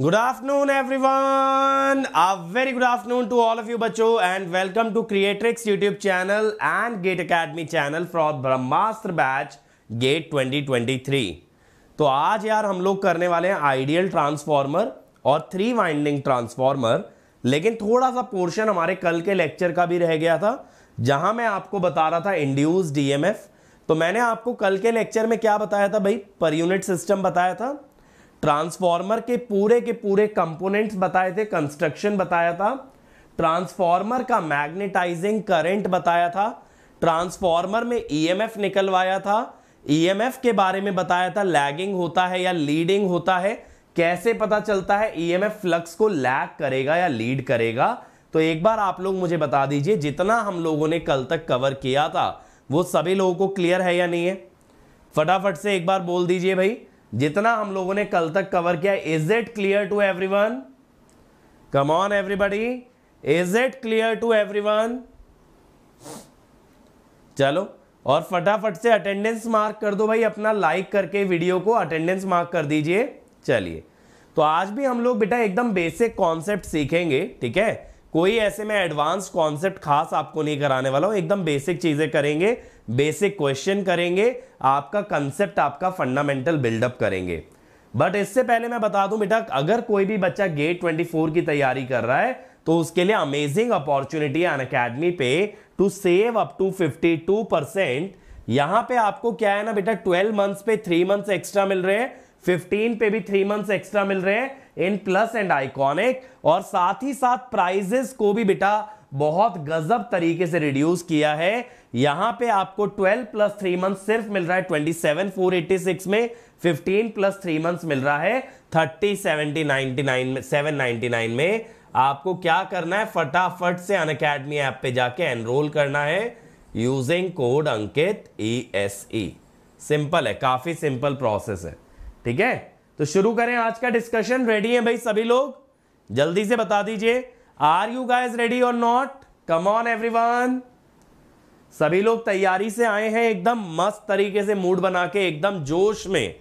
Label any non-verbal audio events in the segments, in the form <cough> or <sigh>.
Good afternoon, everyone. A very good afternoon to all of you, बच्चों, and welcome to Creatrix YouTube channel and Gate Academy channel for Brahmastra batch GATE 2023. तो आज यार हम लोग करने वाले हैं आइडियल ट्रांसफॉर्मर और थ्री वाइंडिंग ट्रांसफॉर्मर लेकिन थोड़ा सा पोर्शन हमारे कल के लेक्चर का भी रह गया था जहाँ मैं आपको बता रहा था इंड्यूस डीएमएफ तो मैंने आपको कल के लेक्चर में क्या बताया था भाई पर यूनिट सिस्टम बताया था ट्रांसफॉर्मर के पूरे के पूरे कंपोनेंट्स बताए थे, कंस्ट्रक्शन बताया था, ट्रांसफॉर्मर का मैग्नेटाइजिंग करंट बताया था, ट्रांसफॉर्मर में ईएमएफ e निकलवाया था ईएमएफ e के बारे में बताया था लैगिंग होता है या लीडिंग होता है, कैसे पता चलता है ईएमएफ e फ्लक्स को लैग करेगा या लीड करेगा तो एक बार आप लोग मुझे बता दीजिए, जितना हम लोगों ने कल तक कवर किया था, वो सभी लोगों को क्लियर है या नहीं है? फटाफट से एक बार बोल दीजिए भाई। जितना हम लोगों ने कल तक कवर किया is it clear to everyone come on everybody is it clear to everyone चलो, और फटाफट से अटेंडेंस मार्क कर दो भाई, अपना लाइक करके वीडियो को अटेंडेंस मार्क कर दीजिए। चलिए तो आज भी हम लोग बेटा एकदम बेसिक कॉन्सेप्ट सीखेंगे, ठीक है? कोई ऐसे में एडवांस कॉन्सेप्ट खास आपको नहीं कराने वाला हूँ एकदम बेसिक चीज़ें करेंगे बेसिक क्वेश्चन करेंगे, आपका कंसेप्ट आपका फंडामेंटल बिल्डअप करेंगे। बट इससे पहले मैं बता दूँ बेटा, अगर कोई भी बच्चा गेट 24 की तैयारी कर रहा है तो उसके लिए अमेजिंग अपॉर्चुनिटी है अन अकेडमी पे to save up to 52 percent यहाँ पे आपको क्या है ना बेटा 12 मंथ्स पे थ्री मंथ्स एक्स्ट्रा मिल रहे हैं। 15 पे भी थ्री मंथ्स एक्स्ट्रा मिल रहे हैं इन प्लस एंड आइकॉनिक और साथ ही साथ प्राइजेस को भी बेटा बहुत गजब तरीके से रिड्यूस किया है। यहाँ पे आपको 12 प्लस थ्री मंथ सिर्फ़ मिल रहा है 27 486 में 15 प्लस थ्री मंथ्स मिल रहा है 30 70 99 में 799 में। आपको क्या करना है? फटाफट से अन अकेडमी ऐप पे जाके एनरोल करना है using code Ankit E S E simple है, काफ़ी सिंपल प्रोसेस है। ठीक है? तो शुरू करें आज का डिस्कशन रेडी है भाई सभी लोग? जल्दी से बता दीजिए। आर यू गाइज़ रेडी और नॉट कम ऑन एवरीवन सभी लोग तैयारी से आए हैं एकदम मस्त तरीके से मूड बना के, एकदम जोश में।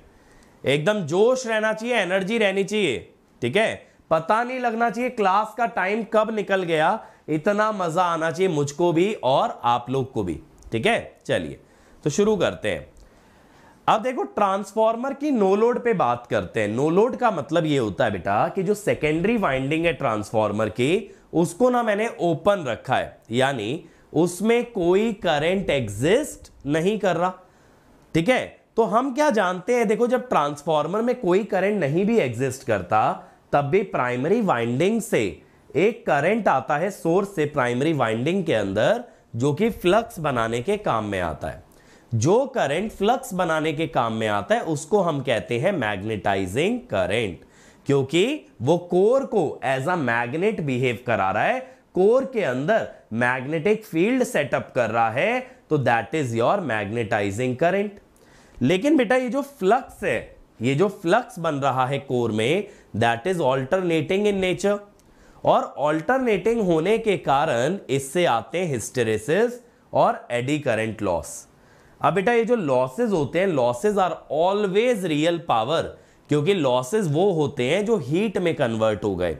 एकदम जोश रहना चाहिए एनर्जी रहनी चाहिए, ठीक है? पता नहीं लगना चाहिए क्लास का टाइम कब निकल गया। इतना मज़ा आना चाहिए मुझको भी और आप लोग को भी, ठीक है? चलिए तो शुरू करते हैं। अब देखो ट्रांसफॉर्मर की नो लोड पे बात करते हैं। नो लोड का मतलब ये होता है बेटा कि जो सेकेंडरी वाइंडिंग है ट्रांसफॉर्मर की, उसको ना मैंने ओपन रखा है। यानी उसमें कोई करंट एग्जिस्ट नहीं कर रहा। ठीक है? तो हम क्या जानते हैं? देखो, जब ट्रांसफॉर्मर में कोई करंट नहीं भी एग्जिस्ट करता, तब भी प्राइमरी वाइंडिंग से एक करंट आता है सोर्स से प्राइमरी वाइंडिंग के अंदर, जो कि फ्लक्स बनाने के काम में आता है। जो करंट फ्लक्स बनाने के काम में आता है, उसको हम कहते हैं मैग्नेटाइजिंग करंट क्योंकि वो कोर को एज अ मैग्नेट बिहेव करा रहा है कोर के अंदर मैग्नेटिक फ़ील्ड सेटअप कर रहा है तो that is your magnetising current लेकिन बेटा, ये जो फ्लक्स है, ये जो फ्लक्स बन रहा है कोर में that is alternating in nature और ऑल्टरनेटिंग होने के कारण इससे आते हैं हिस्टेरेसिस और एडी करंट लॉस अब बेटा, ये जो लॉसेज होते हैं losses are always real power क्योंकि लॉसेज वो होते हैं जो हीट में कन्वर्ट हो गए।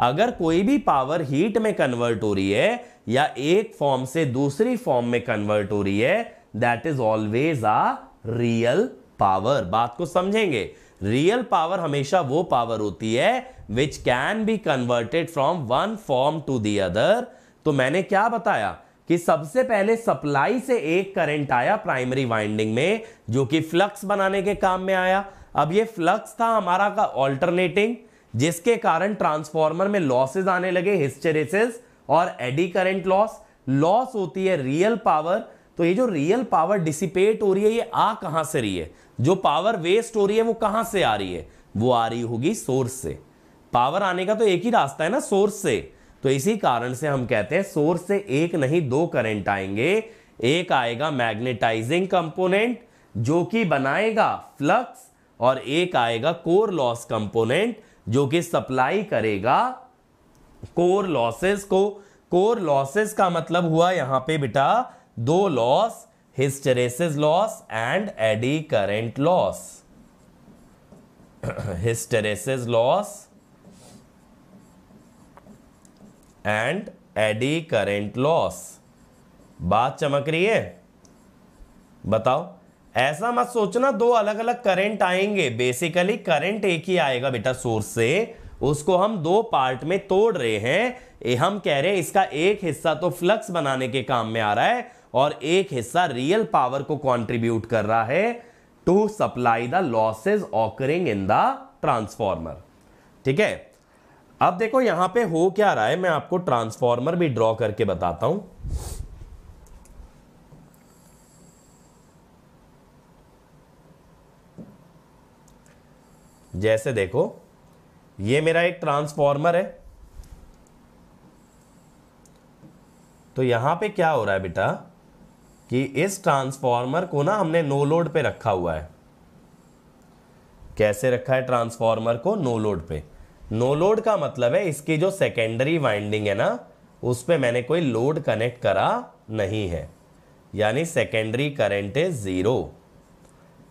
अगर कोई भी पावर हीट में कन्वर्ट हो रही है, या एक फॉर्म से दूसरी फॉर्म में कन्वर्ट हो रही है that is always a real power बात को समझेंगे? रियल पावर हमेशा वो पावर होती है which can be converted from one form to the other तो मैंने क्या बताया? कि सबसे पहले सप्लाई से एक करंट आया प्राइमरी वाइंडिंग में, जो कि फ्लक्स बनाने के काम में आया। अब ये फ्लक्स था हमारा का ऑल्टरनेटिंग जिसके कारण ट्रांसफॉर्मर में लॉसेज आने लगे हिस्टेरेसिस और एडी करंट लॉस लॉस होती है रियल पावर तो ये जो रियल पावर डिसिपेट हो रही है, ये आ कहाँ से रही है? जो पावर वेस्ट हो रही है, वो कहाँ से आ रही है? वो आ रही होगी सोर्स से। पावर आने का तो एक ही रास्ता है ना सोर्स से। तो इसी कारण से हम कहते हैं सोर्स से एक नहीं, दो करंट आएँगे। एक आएगा मैग्नेटाइजिंग कंपोनेंट, जो कि बनाएगा फ्लक्स, और एक आएगा कोर लॉस कंपोनेंट, जो कि सप्लाई करेगा कोर लॉसेस को। कोर लॉसेस का मतलब हुआ यहाँ पे बेटा दो loss, hysteresis loss and eddy current loss. <clears throat> Hysteresis loss and eddy current loss बात चमक रही है? बताओ। ऐसा मत सोचना, दो अलग अलग करंट आएँगे। बेसिकली करंट एक ही आएगा बेटा सोर्स से। उसको हम दो पार्ट में तोड़ रहे हैं। हम कह रहे हैं इसका एक हिस्सा तो फ्लक्स बनाने के काम में आ रहा है और एक हिस्सा रियल पावर को कंट्रीब्यूट कर रहा है to supply the losses occurring in the transformer ठीक है? अब देखो यहाँ पे हो क्या रहा है, मैं आपको ट्रांसफॉर्मर भी ड्रॉ करके बताता हूँ। जैसे देखो, ये मेरा एक ट्रांसफॉर्मर है। तो यहाँ पे क्या हो रहा है बेटा, कि इस ट्रांसफॉर्मर को ना हमने नो लोड पे रखा हुआ है। कैसे रखा है ट्रांसफॉर्मर को? नो लोड पे। नो लोड का मतलब है, इसकी जो सेकेंडरी वाइंडिंग है ना, उस पर मैंने कोई लोड कनेक्ट करा नहीं है। यानी सेकेंडरी करंट है ज़ीरो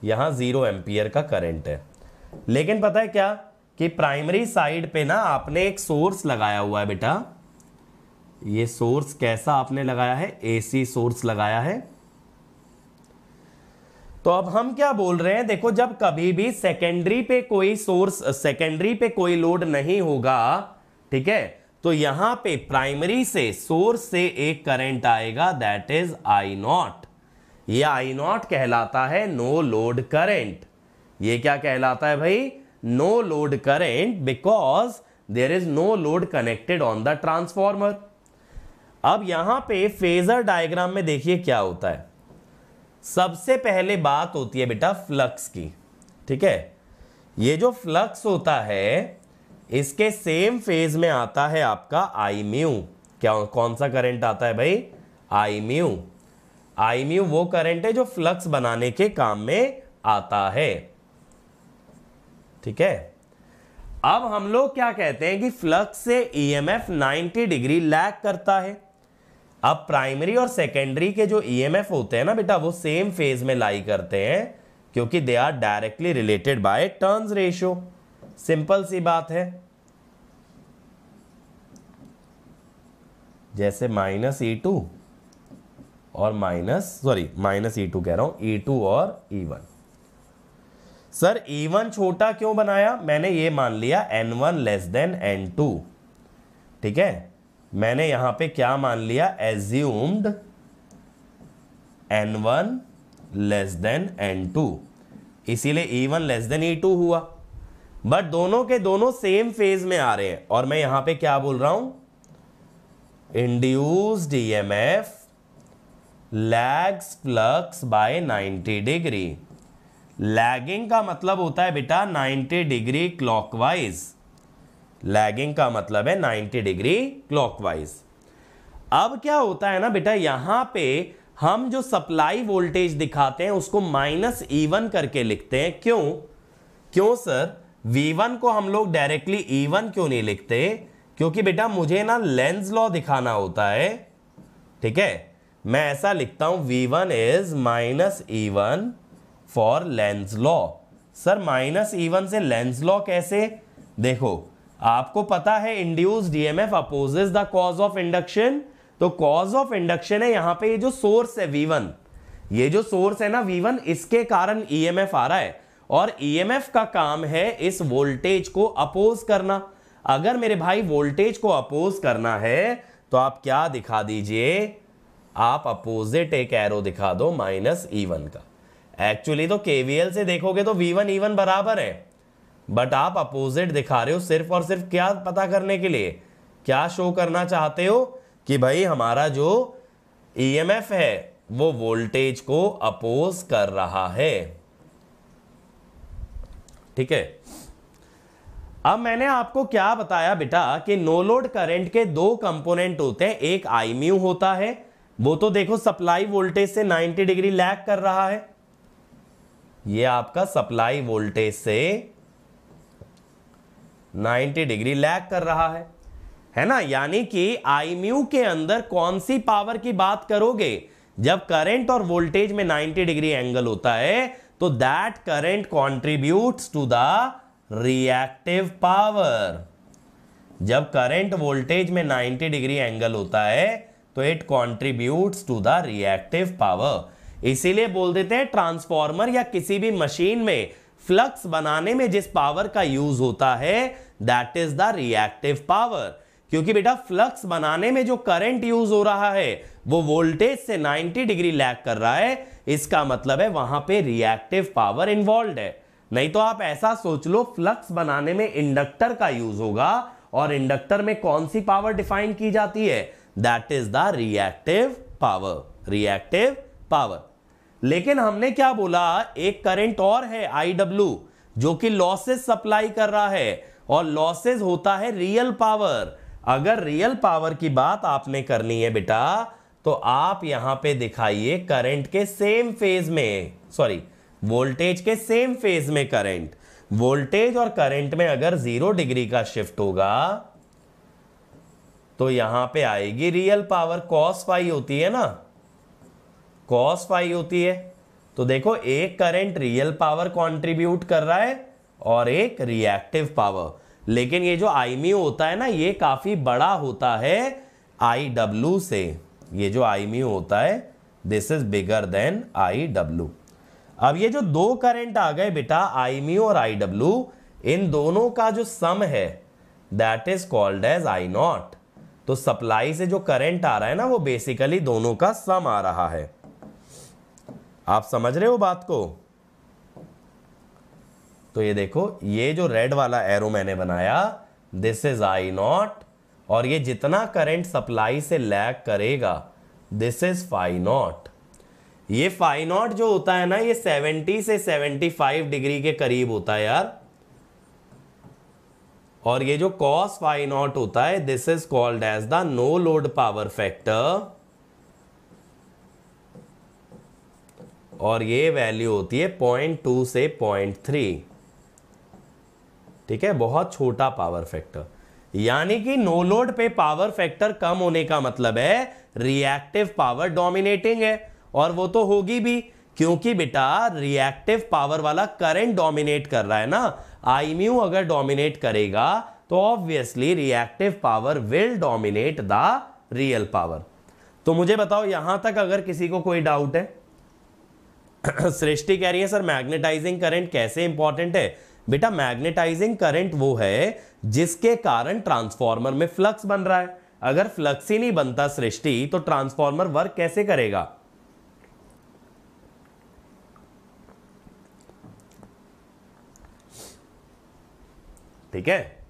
यहाँ ज़ीरो एम्पियर का करंट है। लेकिन पता है क्या? कि प्राइमरी साइड पे ना आपने एक सोर्स लगाया हुआ है बेटा। ये सोर्स कैसा आपने लगाया है? एसी सोर्स लगाया है। तो अब हम क्या बोल रहे हैं? देखो, जब कभी भी सेकेंडरी पे कोई सोर्स सेकेंडरी पे कोई लोड नहीं होगा, ठीक है? तो यहाँ पे प्राइमरी से सोर्स से एक करंट आएगा दैट इज़ आई नॉट ये आई नॉट कहलाता है नो लोड करंट ये क्या कहलाता है भाई? No load current because there is no load connected on the transformer अब यहाँ पे फेजर डायग्राम में देखिए क्या होता है। सबसे पहले बात होती है बेटा फ्लक्स की, ठीक है? ये जो फ्लक्स होता है, इसके सेम फ़ेज़ में आता है आपका आई म्यू क्या, कौन सा करंट आता है भाई? आई म्यू आई म्यू वो करंट है जो फ्लक्स बनाने के काम में आता है, ठीक है? अब हम लोग क्या कहते हैं कि फ्लक्स से ईएमएफ e 90 डिग्री लैग करता है। अब प्राइमरी और सेकेंडरी के जो ईएमएफ e होते हैं ना बेटा, वो सेम फ़ेज़ में लाई करते हैं, क्योंकि they are directly related by turns ratio simple सी बात है। जैसे माइनस ई टू और minus sorry minus E two कह रहा हूँ ई टू और E one sir E one छोटा क्यों बनाया? मैंने ये मान लिया N one less than N two ठीक है? मैंने यहाँ पे क्या मान लिया? Assumed N one less than N two इसीलिए E one less than E two हुआ। बट दोनों के दोनों सेम फ़ेज़ में आ रहे हैं। और मैं यहाँ पे क्या बोल रहा हूँ? Induced EMF lags flux by 90 degree lagging का मतलब होता है बेटा 90 डिग्री क्लॉकवाइज लैगिंग का मतलब है 90 डिग्री क्लॉकवाइज अब क्या होता है ना बेटा, यहाँ पे हम जो सप्लाई वोल्टेज दिखाते हैं, उसको माइनस ईवन करके लिखते हैं। क्यों? क्यों सर V1 को हम लोग डायरेक्टली E1 क्यों नहीं लिखते? क्योंकि बेटा, मुझे ना लेंस लॉ दिखाना होता है। ठीक है? मैं ऐसा लिखता हूँ V1 is minus E one for Lenz law sir minus E one से लेंस लॉ कैसे? देखो आपको पता है induced EMF opposes the cause of induction तो कॉज ऑफ़ इंडक्शन है, यहाँ पे ये जो सोर्स है V1 ये जो सोर्स है ना V1 इसके कारण ईएमएफ आ रहा है। और ईएमएफ का काम है इस वोल्टेज को अपोज करना। अगर मेरे भाई वोल्टेज को अपोज करना है तो आप क्या दिखा दीजिए? आप अपोजिट एक एरो दिखा दो माइनस ईवन का। एक्चुअली तो केवीएल से देखोगे तो वी वन बराबर है। बट आप अपोजिट दिखा रहे हो सिर्फ़ और सिर्फ़ क्या पता करने के लिए? क्या शो करना चाहते हो? कि भाई हमारा जो ईएमएफ e है, वो वोल्टेज को अपोज कर रहा है। ठीक है? अब मैंने आपको क्या बताया बेटा, कि नो लोड करंट के दो कंपोनेंट होते हैं। एक आई म्यू होता है, वो तो देखो सप्लाई वोल्टेज से 90 डिग्री लैग कर रहा है। ये आपका सप्लाई वोल्टेज से 90 डिग्री लैग कर रहा है। है ना? यानी कि आई म्यू के अंदर कौन सी पावर की बात करोगे? जब करंट और वोल्टेज में 90 डिग्री एंगल होता है तो that current contribute to the reactive power जब करंट वोल्टेज में 90 डिग्री एंगल होता है तो it contribute to the reactive power इसीलिए बोल देते हैं ट्रांसफॉर्मर या किसी भी मशीन में फ्लक्स बनाने में जिस पावर का यूज़ होता है that is the reactive power क्योंकि बेटा, फ्लक्स बनाने में जो करंट यूज़ हो रहा है, वो वोल्टेज से 90 डिग्री लैग कर रहा है। इसका मतलब है वहाँ पे रिएक्टिव पावर इन्वॉल्व है। नहीं तो आप ऐसा सोच लो, फ्लक्स बनाने में इंडक्टर का यूज़ होगा और इंडक्टर में कौन सी पावर डिफाइन की जाती है? That is the reactive power reactive power लेकिन हमने क्या बोला, एक करंट और है आई डब्ल्यू जो कि लॉसेस सप्लाई कर रहा है, और लॉसेस होता है रियल पावर अगर रियल पावर की बात आपने करनी है बेटा तो आप यहाँ पे दिखाइए करंट के सेम फ़ेज़ में सॉरी वोल्टेज के सेम फ़ेज़ में करंट वोल्टेज और करंट में अगर ज़ीरो डिग्री का शिफ्ट होगा तो यहाँ पे आएगी रियल पावर कॉस फाई होती है ना। कॉस फाई होती है। तो देखो, एक करंट रियल पावर कंट्रीब्यूट कर रहा है और एक रिएक्टिव पावर लेकिन ये जो आई म्यू होता है ना, ये काफ़ी बड़ा होता है आई डब्ल्यू से। ये जो आई म्यू होता है this is bigger than I W अब ये जो दो करंट आ गए बेटा आई म्यू और आई डब्ल्यू इन दोनों का जो सम है that is called as I nought तो सप्लाई से जो करंट आ रहा है ना, वो बेसिकली दोनों का सम आ रहा है। आप समझ रहे हो बात को? तो ये देखो, ये जो रेड वाला एरो मैंने बनाया दिस इज़ आई नॉट और ये जितना करंट सप्लाई से लैग करेगा दिस इज़ फाई नॉट ये फाई नॉट जो होता है ना, ये 70 से 75 डिग्री के करीब होता है यार। और ये जो कॉस फाई नॉट होता है this is called as the no load power factor और ये वैल्यू होती है पॉइंट टू से पॉइंट थ्री ठीक है? बहुत छोटा पावर फैक्टर यानी कि नो लोड पे पावर फैक्टर कम होने का मतलब है रिएक्टिव पावर डोमिनेटिंग है। और वो तो होगी भी, क्योंकि बेटा रिएक्टिव पावर वाला करंट डोमिनेट कर रहा है ना। आई म्यू अगर डोमिनेट करेगा तो obviously reactive power will dominate the real power तो मुझे बताओ, यहाँ तक अगर किसी को कोई डाउट है? <coughs> सृष्टि कह रही है, सर, मैग्नेटाइजिंग करंट कैसे इंपॉर्टेंट है? बेटा, मैग्नेटाइजिंग करंट वो है जिसके कारण ट्रांसफॉर्मर में फ्लक्स बन रहा है। अगर फ्लक्स ही नहीं बनता सृष्टि तो ट्रांसफॉर्मर वर्क कैसे करेगा? ठीक है?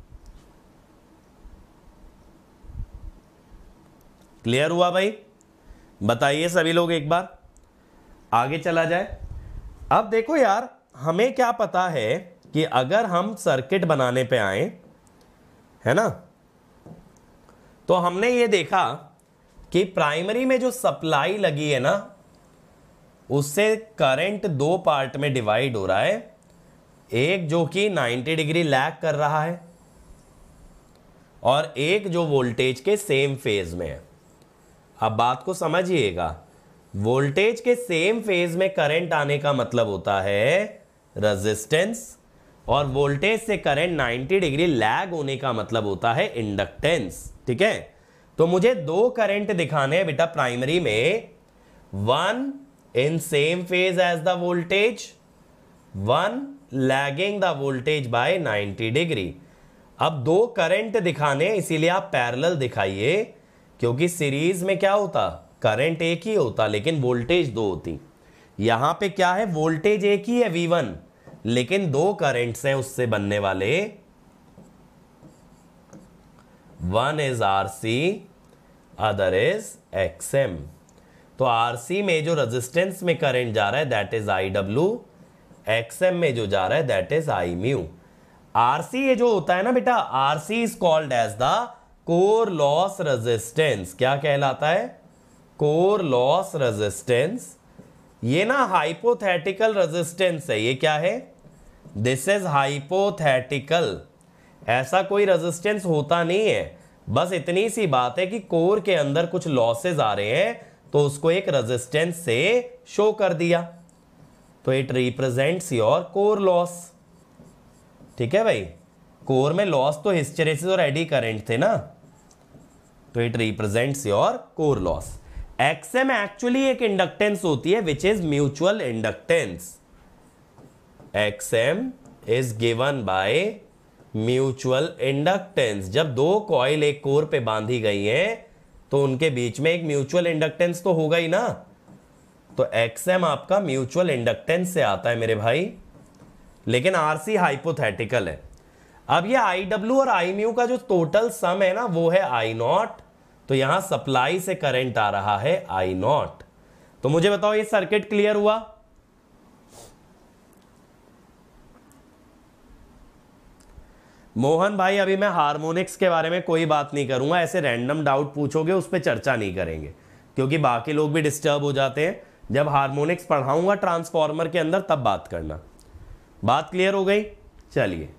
क्लियर हुआ भाई? बताइए सभी लोग एक बार। आगे चला जाए। अब देखो यार, हमें क्या पता है कि अगर हम सर्किट बनाने पे आए, है ना? तो हमने ये देखा कि प्राइमरी में जो सप्लाई लगी है ना, उससे करंट दो पार्ट में डिवाइड हो रहा है। एक जो कि 90 डिग्री लैग कर रहा है और एक जो वोल्टेज के सेम फ़ेज़ में है। अब बात को समझिएगा वोल्टेज के सेम फ़ेज़ में करंट आने का मतलब होता है रेजिस्टेंस और वोल्टेज से करंट 90 डिग्री लैग होने का मतलब होता है इंडक्टेंस ठीक है? तो मुझे दो करंट दिखाने हैं बेटा प्राइमरी में। One in same phase as the voltage one lagging the voltage by 90 degree. अब दो करंट दिखाने इसीलिए आप पैरेलल दिखाइए, क्योंकि सीरीज़ में क्या होता? करंट एक ही होता, लेकिन वोल्टेज दो होती। यहाँ पे क्या है? वोल्टेज एक ही है V1 लेकिन दो करंट्स हैं उससे बनने वाले। One is R C other is XM तो आर सी में जो रेजिस्टेंस में करंट जा रहा है that is I W XM में जो जा रहा है that is I mu RC ये जो होता है ना बेटा R C is called as the core loss resistance क्या कहलाता है? कोर लॉस रेजिस्टेंस, ये ना हाइपोथेटिकल रेजिस्टेंस है, ये क्या है? दिस इज़ हाइपोथेटिकल ऐसा कोई रेजिस्टेंस होता नहीं है। बस इतनी सी बात है कि कोर के अंदर कुछ लॉसेज आ रहे हैं तो उसको एक रेजिस्टेंस से शो कर दिया। तो it represents your core loss ठीक है भाई? कोर में लॉस तो हिस्टेरेसिस और एडी करंट थे ना। तो it represents your core loss XM actually एक इंडक्टेंस होती है which is mutual inductance XM is given by mutual inductance जब दो कॉइल एक कोर पे बांधी गई हैं तो उनके बीच में एक म्यूचुअल इंडक्टेंस तो होगा ही ना। तो एक्सएम आपका म्यूचुअल इंडक्टेंस से आता है मेरे भाई। लेकिन आरसी हाइपोथेटिकल है। अब ये आई डब्ल्यू और आई म्यू का जो टोटल सम है ना, वो है आई नॉट तो यहाँ सप्लाई से करंट आ रहा है आई नॉट तो मुझे बताओ, ये सर्किट क्लियर हुआ? मोहन भाई, अभी मैं हार्मोनिक्स के बारे में कोई बात नहीं करूँगा, ऐसे रैंडम डाउट पूछोगे, उस पर चर्चा नहीं करेंगे। क्योंकि बाकी लोग भी डिस्टर्ब हो जाते हैं। जब हार्मोनिक्स पढ़ाऊँगा ट्रांसफॉर्मर के अंदर, तब बात करना। बात क्लियर हो गई? चलिए।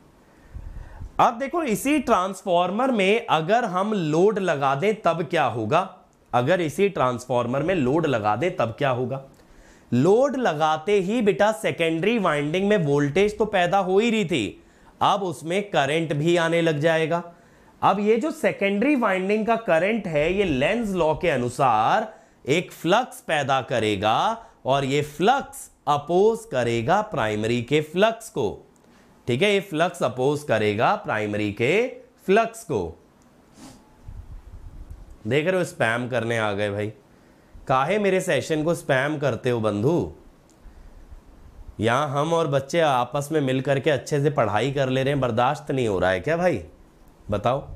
अब देखो, इसी ट्रांसफॉर्मर में अगर हम लोड लगा दें, तब क्या होगा? अगर इसी ट्रांसफॉर्मर में लोड लगा दें, तब क्या होगा? लोड लगाते ही बेटा सेकेंडरी वाइंडिंग में वोल्टेज तो पैदा हो ही रही थी। अब उसमें करंट भी आने लग जाएगा। अब ये जो सेकेंडरी वाइंडिंग का करंट है, ये लेंस लॉ के अनुसार एक फ्लक्स पैदा करेगा और ये फ्लक्स अपोज करेगा प्राइमरी के फ्लक्स को। ठीक है, ये फ्लक्स अपोज करेगा प्राइमरी के फ्लक्स को। देख रहे हो स्पैम करने आ गए भाई। काहे मेरे सेशन को स्पैम करते हो बंधु? यहाँ हम और बच्चे आपस में मिल करके अच्छे से पढ़ाई कर ले रहे हैं, बर्दाश्त नहीं हो रहा है क्या भाई? बताओ।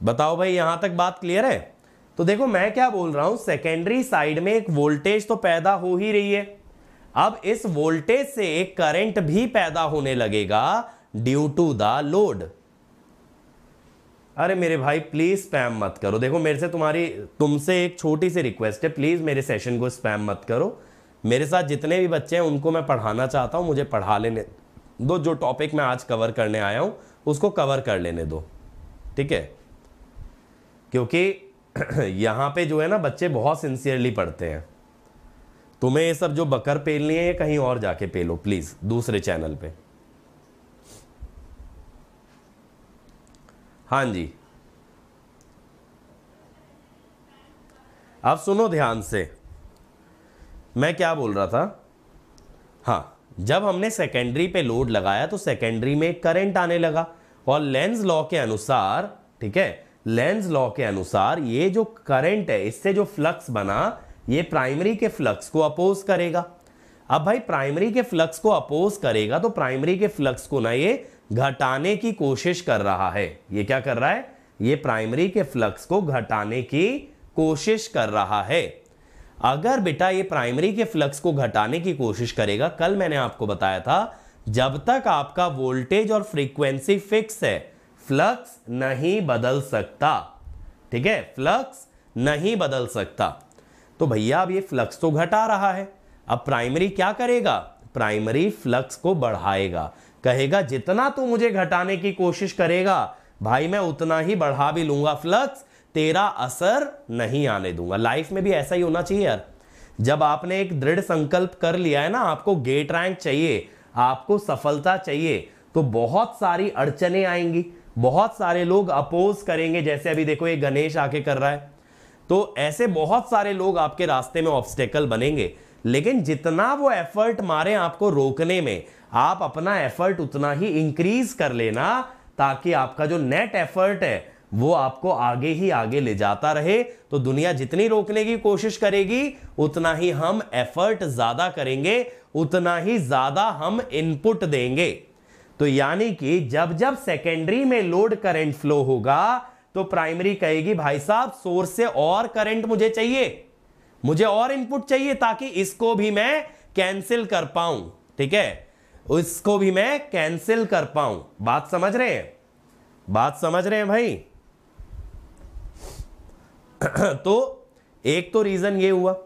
बताओ भाई, यहाँ तक बात क्लियर है? तो देखो, मैं क्या बोल रहा हूँ सेकेंडरी साइड में एक वोल्टेज तो पैदा हो ही रही है। अब इस वोल्टेज से एक करंट भी पैदा होने लगेगा ड्यू टू द लोड अरे मेरे भाई प्लीज़ स्पैम मत करो। देखो, मेरे से तुम्हारी, तुमसे एक छोटी सी रिक्वेस्ट है। प्लीज़ मेरे सेशन को स्पैम मत करो। मेरे साथ जितने भी बच्चे हैं, उनको मैं पढ़ाना चाहता हूँ, मुझे पढ़ा लेने दो। जो टॉपिक मैं आज कवर करने आया हूँ, उसको कवर कर लेने दो। ठीक है? क्योंकि <clears throat> यहाँ पे जो है ना, बच्चे बहुत सिंसियरली पढ़ते हैं। तुम्हें ये सब जो बकर पेलनी है, ये कहीं और जाके पेलो प्लीज़ दूसरे चैनल पे। हाँ जी। अब सुनो ध्यान से। मैं क्या बोल रहा था? हाँ जब हमने सेकेंडरी पे लोड लगाया तो सेकेंडरी में करंट आने लगा, और लेंस लॉ के अनुसार, ठीक है? लेंस लॉ के अनुसार ये जो करंट है, इससे जो फ्लक्स बना ये प्राइमरी के फ्लक्स को अपोज करेगा। अब भाई प्राइमरी के फ्लक्स को अपोज करेगा तो प्राइमरी के फ्लक्स को ना ये घटाने की कोशिश कर रहा है। ये क्या कर रहा है? ये प्राइमरी के फ्लक्स को घटाने की कोशिश कर रहा है। अगर बेटा ये प्राइमरी के फ्लक्स को घटाने की कोशिश करेगा, कल मैंने आपको बताया था, जब तक आपका वोल्टेज और फ्रीक्वेंसी फिक्स है फ्लक्स नहीं बदल सकता। ठीक है? फ्लक्स नहीं बदल सकता। तो भैया अब ये फ्लक्स तो घटा रहा है। अब प्राइमरी क्या करेगा? प्राइमरी फ्लक्स को बढ़ाएगा। कहेगा, जितना तू मुझे घटाने की कोशिश करेगा, भाई मैं उतना ही बढ़ा भी लूँगा फ्लक्स तेरा असर नहीं आने दूँगा। लाइफ में भी ऐसा ही होना चाहिए यार। जब आपने एक दृढ़ संकल्प कर लिया है ना, आपको गेट रैंक चाहिए, आपको सफलता चाहिए तो बहुत सारी अड़चने आएँगी। बहुत सारे लोग अपोज करेंगे, जैसे अभी देखो ये गणेश आके कर रहा है। तो ऐसे बहुत सारे लोग आपके रास्ते में ऑब्स्टेकल बनेंगे। लेकिन जितना वो एफर्ट मारे आपको रोकने में, आप अपना एफर्ट उतना ही इंक्रीज कर लेना ताकि आपका जो नेट एफर्ट है, वो आपको आगे ही आगे ले जाता रहे। तो दुनिया जितनी रोकने की कोशिश करेगी, उतना ही हम एफर्ट ज़्यादा करेंगे, उतना ही ज़्यादा हम इनपुट देंगे। तो यानी कि जब जब सेकेंडरी में लोड करंट फ्लो होगा तो प्राइमरी कहेगी, भाई साहब सोर्स से और करंट मुझे चाहिए। मुझे और इनपुट चाहिए ताकि इसको भी मैं कैंसिल कर पाऊँ। ठीक है? इसको भी मैं कैंसिल कर पाऊँ। बात समझ रहे हैं? बात समझ रहे हैं भाई? <clears throat> तो एक तो रीजन ये हुआ।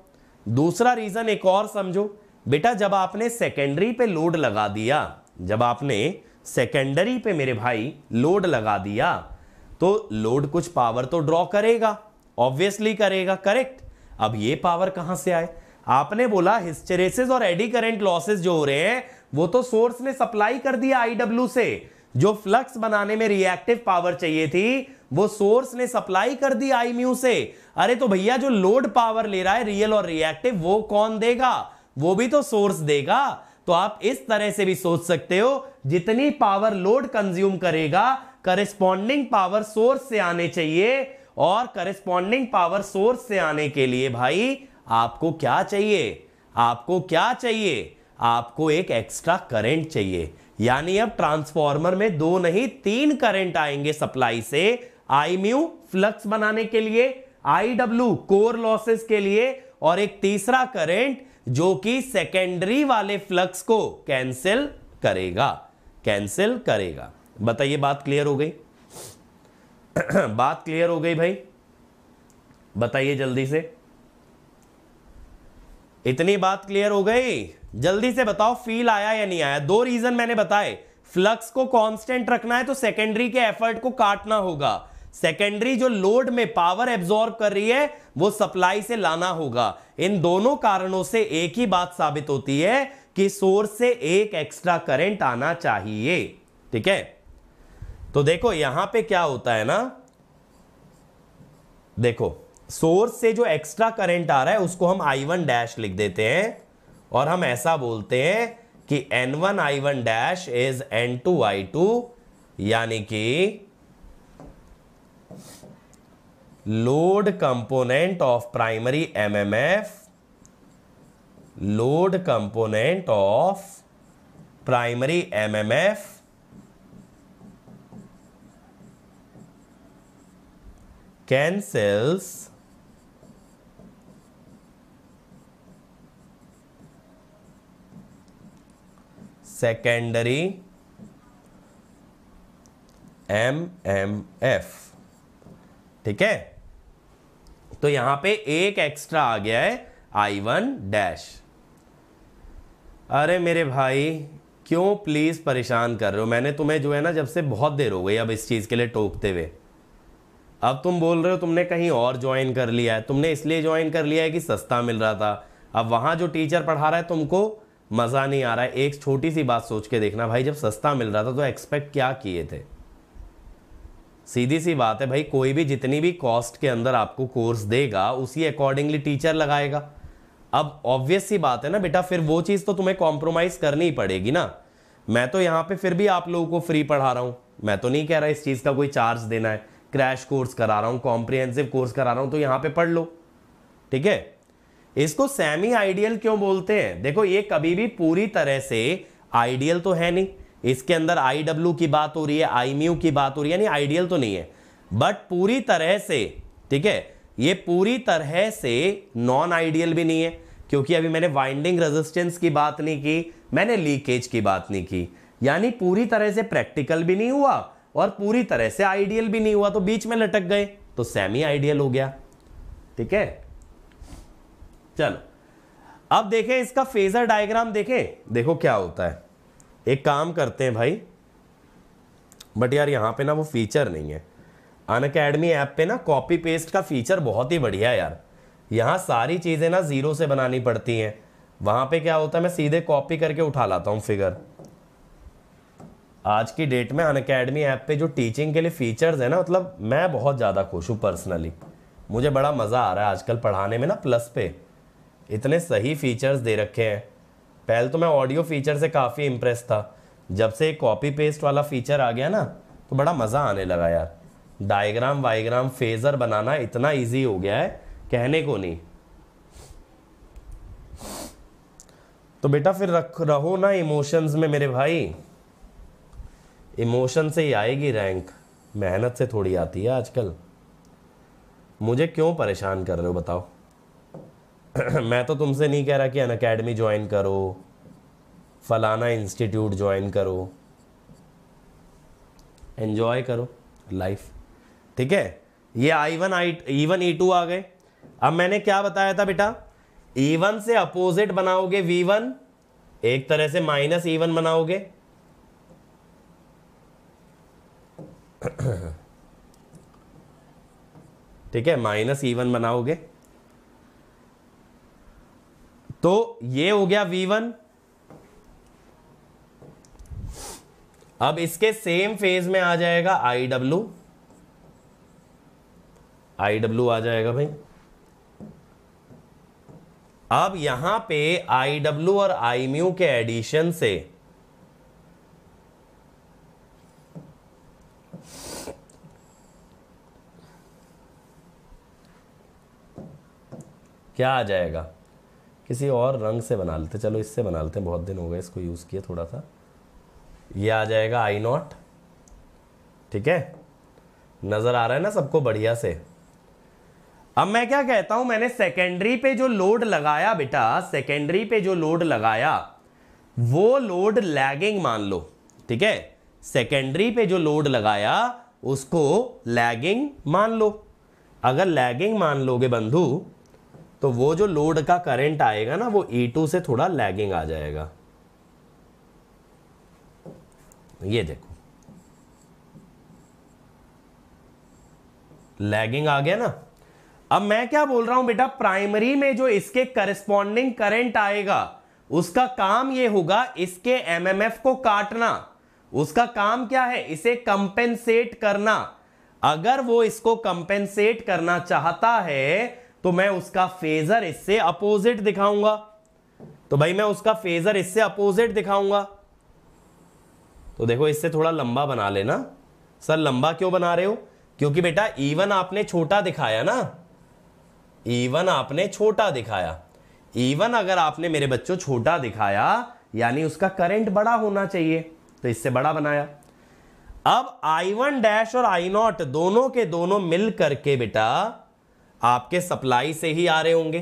दूसरा रीजन एक और समझो। बेटा, जब आपने सेकेंडरी पे लोड लगा दिया, जब आपने सेकेंडरी पे मेरे भाई लोड लगा दिया तो लोड कुछ पावर तो ड्रॉ करेगा ऑब्वियसली करेगा करेक्ट अब ये पावर कहाँ से आए? आपने बोला हिस्टेरेसिस और एडी करंट लॉसेस जो हो रहे हैं, वो तो सोर्स ने सप्लाई कर दिया आईडब्ल्यू से। जो फ्लक्स बनाने में रिएक्टिव पावर चाहिए थी, वो सोर्स ने सप्लाई कर दी आई म्यू से। अरे तो भैया, जो लोड पावर ले रहा है रियल और रिएक्टिव वो कौन देगा? वो भी तो सोर्स देगा। तो आप इस तरह से भी सोच सकते हो, जितनी पावर लोड कंज्यूम करेगा करेस्पॉन्डिंग पावर सोर्स से आने चाहिए और करेस्पॉन्डिंग पावर सोर्स से आने के लिए भाई आपको क्या चाहिए? आपको क्या चाहिए? आपको एक एक्स्ट्रा करंट चाहिए। यानी अब ट्रांसफॉर्मर में दो नहीं, तीन करंट आएँगे सप्लाई से। आई म्यू फ्लक्स बनाने के लिए आई डब्ल्यू कोर लॉसेस के लिए और एक तीसरा करंट जो कि सेकेंडरी वाले फ्लक्स को कैंसिल करेगा। कैंसिल करेगा। बताइए, बात क्लियर हो गई? <clears throat> बात क्लियर हो गई भाई। बताइए जल्दी से। इतनी बात क्लियर हो गई? जल्दी से बताओ फील आया या नहीं आया? दो रीजन मैंने बताए। फ्लक्स को कांस्टेंट रखना है तो सेकेंडरी के एफर्ट को काटना होगा। सेकेंडरी जो लोड में पावर एब्जॉर्ब कर रही है, वो सप्लाई से लाना होगा। इन दोनों कारणों से एक ही बात साबित होती है कि सोर्स से एक एक्स्ट्रा करंट आना चाहिए। ठीक है? तो देखो, यहाँ पे क्या होता है ना? देखो सोर्स से जो एक्स्ट्रा करंट आ रहा है, उसको हम आई वन डैश लिख देते हैं और हम ऐसा बोलते हैं कि N one I one dash is N two I two यानी कि load component of primary MMF load component of primary MMF cancels. Secondary F ठीक है? तो यहाँ पे एक एक्स्ट्रा आ गया है आई वन डैश अरे मेरे भाई, क्यों प्लीज़ परेशान कर रहे हो? मैंने तुम्हें जो है ना, जब से बहुत देर हो गई अब इस चीज़ के लिए टोकते हुए। अब तुम बोल रहे हो तुमने कहीं और ज्वाइन कर लिया है। तुमने इसलिए ज्वाइन कर लिया है कि सस्ता मिल रहा था। अब वहाँ जो टीचर पढ़ा रहा है, तुमको मज़ा नहीं आ रहा है। एक छोटी सी बात सोच के देखना भाई, जब सस्ता मिल रहा था तो एक्सपेक्ट क्या किए थे? सीधी सी बात है भाई, कोई भी जितनी भी कॉस्ट के अंदर आपको कोर्स देगा, उसी अकॉर्डिंगली टीचर लगाएगा। अब ऑब्वियस सी बात है ना बेटा, फिर वो चीज़ तो तुम्हें कॉम्प्रोमाइज़ करनी ही पड़ेगी ना। मैं तो यहाँ पे फिर भी आप लोगों को फ्री पढ़ा रहा हूँ। मैं तो नहीं कह रहा इस चीज़ का कोई चार्ज देना है। क्रैश कोर्स करा रहा हूँ कॉम्प्रिहेंसिव कोर्स करा रहा हूँ तो यहाँ पे पढ़ लो। ठीक है? इसको सेमी आइडियल क्यों बोलते हैं? देखो, ये कभी भी पूरी तरह से आइडियल तो है नहीं। इसके अंदर आई डब्ल्यू की बात हो रही है आई म्यू की बात हो रही है, यानी आइडियल तो नहीं है। बट पूरी तरह से, ठीक है? ये पूरी तरह से नॉन आइडियल भी नहीं है, क्योंकि अभी मैंने वाइंडिंग रेजिस्टेंस की बात नहीं की, मैंने लीकेज की बात नहीं की। यानी पूरी तरह से प्रैक्टिकल भी नहीं हुआ और पूरी तरह से आइडियल भी नहीं हुआ तो बीच में लटक गए। तो सेमी आइडियल हो गया। ठीक है? चलो। अब देखें इसका फेजर डायग्राम देखें। देखो क्या होता है। एक काम करते हैं भाई। बट यार यहाँ पे ना वो फीचर नहीं है। अन अकेडमी ऐप पे ना कॉपी पेस्ट का फीचर बहुत ही बढ़िया है यार। यहाँ सारी चीज़ें ना ज़ीरो से बनानी पड़ती हैं। वहाँ पे क्या होता है, मैं सीधे कॉपी करके उठा लाता हूँ फिगर आज की डेट में अन अकेडमी ऐप पे जो टीचिंग के लिए फीचर्स है ना मतलब मैं बहुत ज़्यादा खुश हूँ पर्सनली मुझे बड़ा मज़ा आ रहा है आजकल पढ़ाने में ना प्लस पे। इतने सही फीचर्स दे रखे हैं। पहले तो मैं ऑडियो फीचर से काफ़ी इम्प्रेस था। जब से कॉपी पेस्ट वाला फीचर आ गया ना तो बड़ा मज़ा आने लगा यार। डायग्राम वाइग्राम फेजर बनाना इतना इजी हो गया है, कहने को नहीं। तो बेटा फिर रख, रहो ना इमोशंस में मेरे भाई। इमोशन से ही आएगी रैंक। मेहनत से थोड़ी आती है आजकल। मुझे क्यों परेशान कर रहे हो बताओ? <clears throat> मैं तो तुमसे नहीं कह रहा कि अन अकेडमी ज्वाइन करो, फलाना इंस्टीट्यूट ज्वाइन करो। एंजॉय करो लाइफ ठीक है? ये I one I E one E two आ गए। अब मैंने क्या बताया था बेटा? ई वन से अपोजिट बनाओगे वी वन एक तरह से माइनस ई वन बनाओगे। <coughs> ठीक है, माइनस ई वन बनाओगे। तो ये हो गया वी वन अब इसके सेम फ़ेज़ में आ जाएगा आई डब्ल्यू आई डब्ल्यू आ जाएगा भाई। अब यहाँ पे आई डब्ल्यू और आई म्यू के एडिशन से क्या आ जाएगा? किसी और रंग से बना लेते, चलो इससे बना लेते हैं, बहुत दिन हो गए इसको यूज़ किए थोड़ा सा। ये आ जाएगा आई नॉट ठीक है? नज़र आ रहा है ना सबको बढ़िया से। अब मैं क्या कहता हूँ, मैंने सेकेंडरी पे जो लोड लगाया बेटा सेकेंडरी पे जो लोड लगाया, वो लोड लैगिंग मान लो, ठीक है? सेकेंडरी पे जो लोड लगाया, उसको लैगिंग मान लो। अगर लैगिंग मान लोगे बंधु तो वो जो लोड का करंट आएगा ना, वो E2 से थोड़ा लैगिंग आ जाएगा। ये देखो। लैगिंग आ गया ना। अब मैं क्या बोल रहा हूँ बेटा प्राइमरी में जो इसके करस्पॉन्डिंग करंट आएगा, उसका काम ये होगा, इसके एमएमएफ को काटना। उसका काम क्या है? इसे कंपेंसेट करना। अगर वो इसको कंपेंसेट करना चाहता है तो मैं उसका फेजर इससे अपोजिट दिखाऊँगा। तो भाई मैं उसका फेजर इससे अपोजिट दिखाऊँगा। तो देखो, इससे थोड़ा लंबा बना लेना। सर, लंबा क्यों बना रहे हो? क्योंकि बेटा इवन आपने छोटा दिखाया ना। इवन आपने छोटा दिखाया। इवन अगर आपने मेरे बच्चों छोटा दिखाया, यानी उसका करंट बड़ा होना चाहिए तो इससे बड़ा बनाया। अब आई वन डैश और आई नॉट दोनों के दोनों मिल करके बेटा आपके सप्लाई से ही आ रहे होंगे।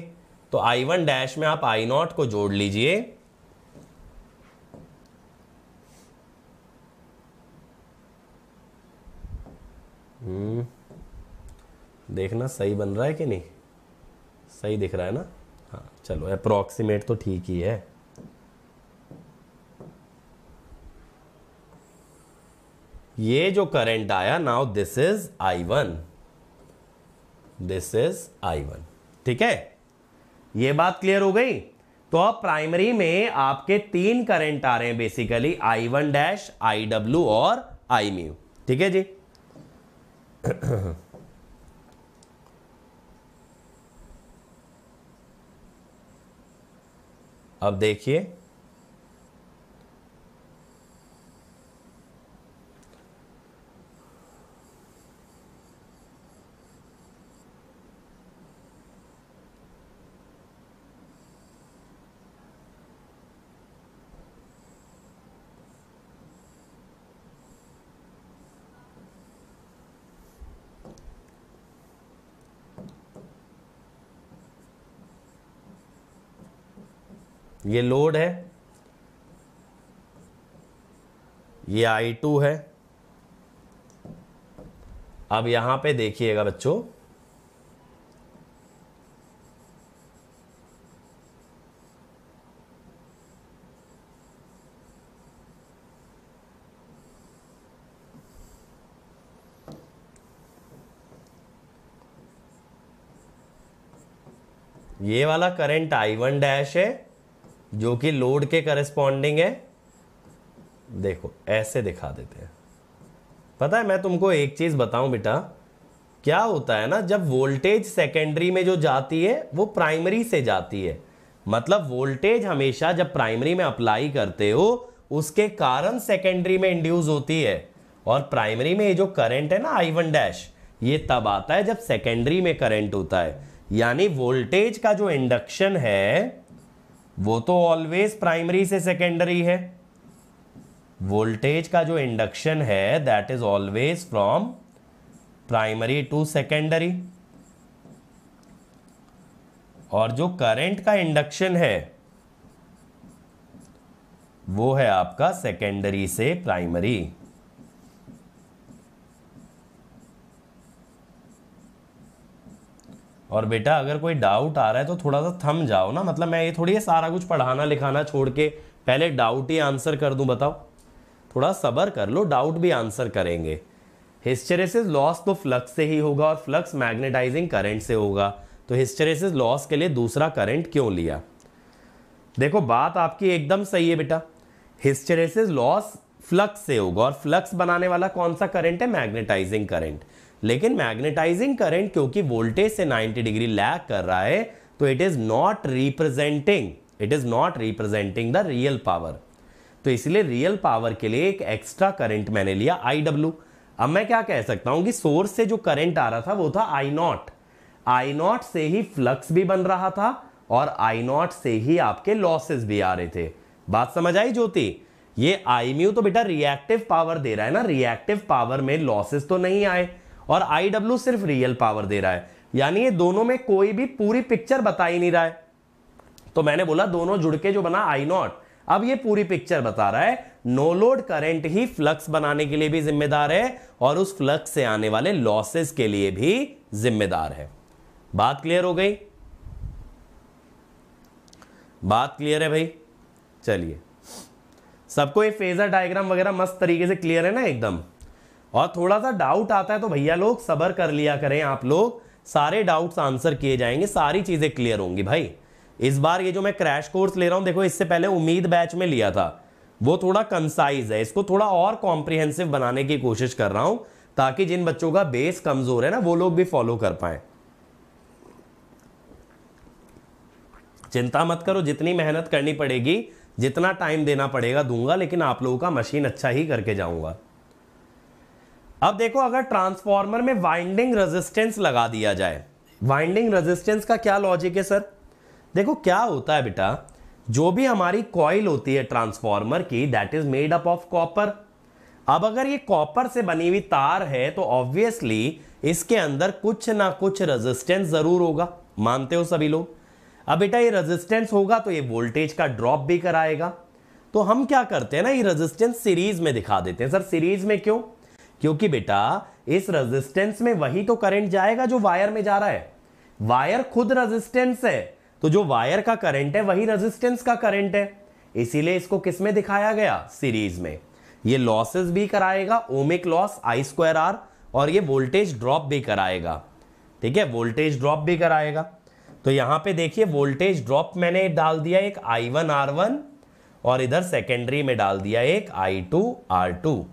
तो आई वन डैश में आप आई नॉट को जोड़ लीजिए। हम्म। देखना सही बन रहा है कि नहीं? सही दिख रहा है ना? हाँ चलो अप्रोक्सीमेट तो ठीक ही है। ये जो करंट आया now this is I one this is I one ठीक है? ये बात क्लियर हो गई? तो अब प्राइमरी में आपके तीन करंट आ रहे हैं basically I one dash I W और आई म्यू ठीक है जी? <coughs> अब देखिए। ये लोड है, ये आई टू है। अब यहाँ पे देखिएगा बच्चों, ये वाला करंट आई वन डैश है। जो कि लोड के करस्पॉन्डिंग है, देखो, ऐसे दिखा देते हैं। पता है, मैं तुमको एक चीज़ बताऊँ बेटा, क्या होता है ना, जब वोल्टेज सेकेंडरी में जो जाती है, वो प्राइमरी से जाती है। मतलब वोल्टेज हमेशा जब प्राइमरी में अप्लाई करते हो, उसके कारण सेकेंडरी में इंड्यूस होती है। और प्राइमरी में ये जो करंट है ना आई वन डैश ये तब आता है जब सेकेंडरी में करंट होता है। यानी वोल्टेज का जो इंडक्शन है वो तो ऑलवेज प्राइमरी से सेकेंडरी है। वोल्टेज का जो इंडक्शन है that is always from primary to secondary और जो करंट का इंडक्शन है, वो है आपका सेकेंडरी से प्राइमरी और बेटा, अगर कोई डाउट आ रहा है तो थोड़ा सा थम जाओ ना। मतलब मैं ये थोड़ी है, सारा कुछ पढ़ाना लिखाना छोड़ के पहले डाउट ही आंसर कर दूँ, बताओ। थोड़ा सबर कर लो डाउट भी आंसर करेंगे। हिस्टेरेसिस लॉस तो फ्लक्स से ही होगा और फ्लक्स मैग्नेटाइजिंग करंट से होगा। तो हिस्टेरेसिस लॉस के लिए दूसरा करंट क्यों लिया? देखो, बात आपकी एकदम सही है बेटा। हिस्टेरेसिस लॉस फ्लक्स से होगा और फ्लक्स बनाने वाला कौन सा करंट है? मैग्नेटाइजिंग करंट लेकिन मैग्नेटाइजिंग करंट क्योंकि वोल्टेज से 90 डिग्री लैग कर रहा है तो it is not representing it is not representing the real power तो इसलिए रियल पावर के लिए एक एक्स्ट्रा करंट मैंने लिया आई डब्ल्यू अब मैं क्या कह सकता हूँ कि सोर्स से जो करंट आ रहा था, वो था आई नॉट आई नॉट से ही फ्लक्स भी बन रहा था और आई नॉट से ही आपके लॉसेस भी आ रहे थे। बात समझ आई ज्योति? ये आई म्यू तो बेटा रिएक्टिव पावर दे रहा है ना रिएक्टिव पावर में लॉसेस तो नहीं आए। और डब्ल्यू सिर्फ़ रियल पावर दे रहा है। यानी ये दोनों में कोई भी पूरी पिक्चर बता ही नहीं रहा है। तो मैंने बोला, दोनों जुड़ के जो बना आई नॉट अब ये पूरी पिक्चर बता रहा है नो लोड करंट ही फ्लक्स बनाने के लिए भी जिम्मेदार है और उस फ्लक्स से आने वाले लॉसेस के लिए भी जिम्मेदार है। बात क्लियर हो गई? बात क्लियर है भाई? चलिए। सबको ये फेजर डायग्राम वगैरह मस्त तरीके से क्लियर है ना एकदम? और थोड़ा सा डाउट आता है तो भैया लोग सबर कर लिया करें आप लोग। सारे डाउट्स आंसर किए जाएँगे, सारी चीज़ें क्लियर होंगी भाई। इस बार ये जो मैं क्रैश कोर्स ले रहा हूँ, देखो, इससे पहले उम्मीद बैच में लिया था। वो थोड़ा कंसाइज है, इसको थोड़ा और कॉम्प्रिहेंसिव बनाने की कोशिश कर रहा हूँ, ताकि जिन बच्चों का बेस कमज़ोर है ना, वो लोग भी फॉलो कर पाए। चिंता मत करो, जितनी मेहनत करनी पड़ेगी, जितना टाइम देना पड़ेगा दूँगा, लेकिन आप लोगों का मशीन अच्छा ही करके जाऊँगा। अब देखो, अगर ट्रांसफॉर्मर में वाइंडिंग रेजिस्टेंस लगा दिया जाए वाइंडिंग रेजिस्टेंस का क्या लॉजिक है सर देखो, क्या होता है बेटा? जो भी हमारी कॉइल होती है ट्रांसफॉर्मर की that is made up of copper अब अगर ये कॉपर से बनी हुई तार है तो ऑब्वियसली इसके अंदर कुछ ना कुछ रेजिस्टेंस ज़रूर होगा। मानते हो सभी लोग? अब बेटा, ये रेजिस्टेंस होगा तो ये वोल्टेज का ड्रॉप भी कराएगा। तो हम क्या करते हैं ना, ये रेजिस्टेंस सीरीज़ में दिखा देते हैं। सर सीरीज़ में क्यों? क्योंकि बेटा, इस रेजिस्टेंस में वही तो करंट जाएगा जो वायर में जा रहा है। वायर खुद रेजिस्टेंस है। तो जो वायर का करंट है, वही रेजिस्टेंस का करंट है। इसीलिए इसको किसमें दिखाया गया? सीरीज़ में। ये लॉसेस भी कराएगा ohmic loss I square R और ये वोल्टेज ड्रॉप भी कराएगा। ठीक है? वोल्टेज ड्रॉप भी कराएगा। तो यहाँ पे देखिए वोल्टेज ड्रॉप मैंने डाल दिया एक आई वन आर वन और इधर सेकेंडरी में डाल दिया एक आई टू आर टू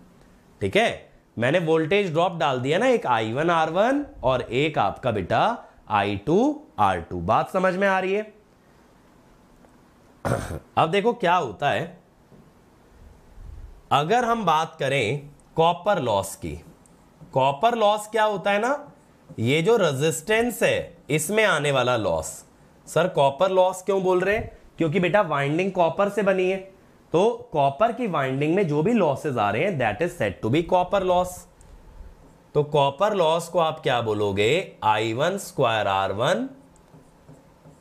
ठीक है? मैंने वोल्टेज ड्रॉप डाल दिया ना एक आई वन आर वन और एक आपका बेटा आई टू आर टू बात समझ में आ रही है? <coughs> अब देखो क्या होता है। अगर हम बात करें कॉपर लॉस की कॉपर लॉस क्या होता है ना? ये जो रेजिस्टेंस है, इसमें आने वाला लॉस सर कॉपर लॉस क्यों बोल रहे हैं? क्योंकि बेटा वाइंडिंग कॉपर से बनी है। तो कॉपर की वाइंडिंग में जो भी लॉसेज आ रहे हैं that is set to be copper loss तो कॉपर लॉस को आप क्या बोलोगे? I one square R one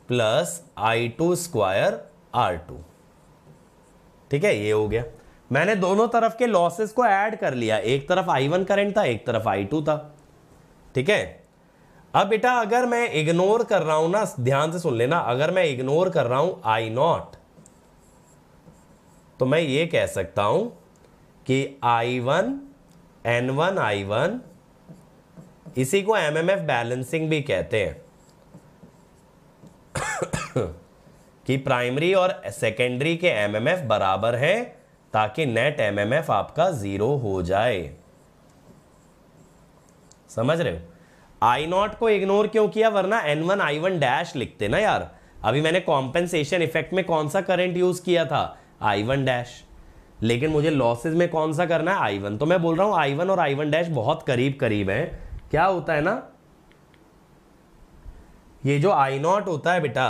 plus I two square R two ठीक है, ये हो गया। मैंने दोनों तरफ़ के लॉसेस को ऐड कर लिया। एक तरफ़ आई वन करेंट था, एक तरफ़ आई टू था। ठीक है? अब बेटा, अगर मैं इग्नोर कर रहा हूँ ना, ध्यान से सुन लेना, अगर मैं इग्नोर कर रहा हूँ आई नॉट तो मैं ये कह सकता हूँ कि I one N one I one इसी को एमएमएफ बैलेंसिंग भी कहते हैं। <coughs> कि प्राइमरी और सेकेंडरी के एमएमएफ बराबर है ताकि नेट एमएमएफ आपका ज़ीरो हो जाए। समझ रहे हो? आई नॉट को इग्नोर क्यों किया? वरना N one I one dash लिखते ना यार। अभी मैंने कॉम्पेंसेशन इफ़ेक्ट में कौन सा करंट यूज़ किया था? आई वन डैश लेकिन मुझे लॉसेज में कौन सा करना है? आई वन तो मैं बोल रहा हूँ आई वन और आई वन डैश बहुत करीब करीब है। क्या होता है ना? ये जो आई नॉट होता है बेटा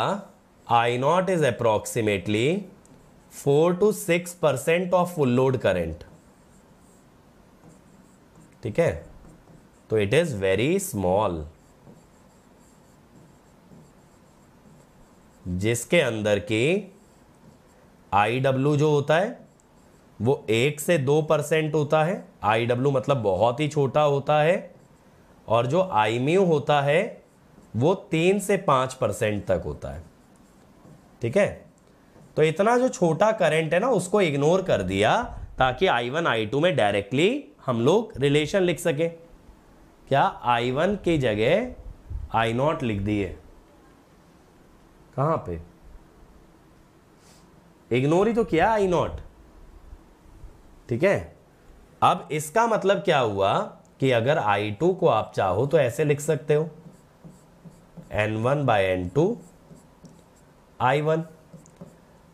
I naught is approximately four to six percent of full load current ठीक है? तो इट इज़ वेरी स्मॉल जिसके अंदर की आई डब्ल्यू जो होता है, वो एक से दो परसेंट होता है। आई डब्ल्यू मतलब बहुत ही छोटा होता है। और जो आईम्यू होता है, वो तीन से पाँच परसेंट तक होता है। ठीक है? तो इतना जो छोटा करंट है ना, उसको इग्नोर कर दिया ताकि आई वन आई टू में डायरेक्टली हम लोग रिलेशन लिख सके। क्या आई वन की जगह आई नॉट लिख दिए? कहाँ पे? इग्नोर ही तो किया आई नॉट ठीक है? अब इसका मतलब क्या हुआ कि अगर I2 को आप चाहो तो ऐसे लिख सकते हो। N1 one by N two I one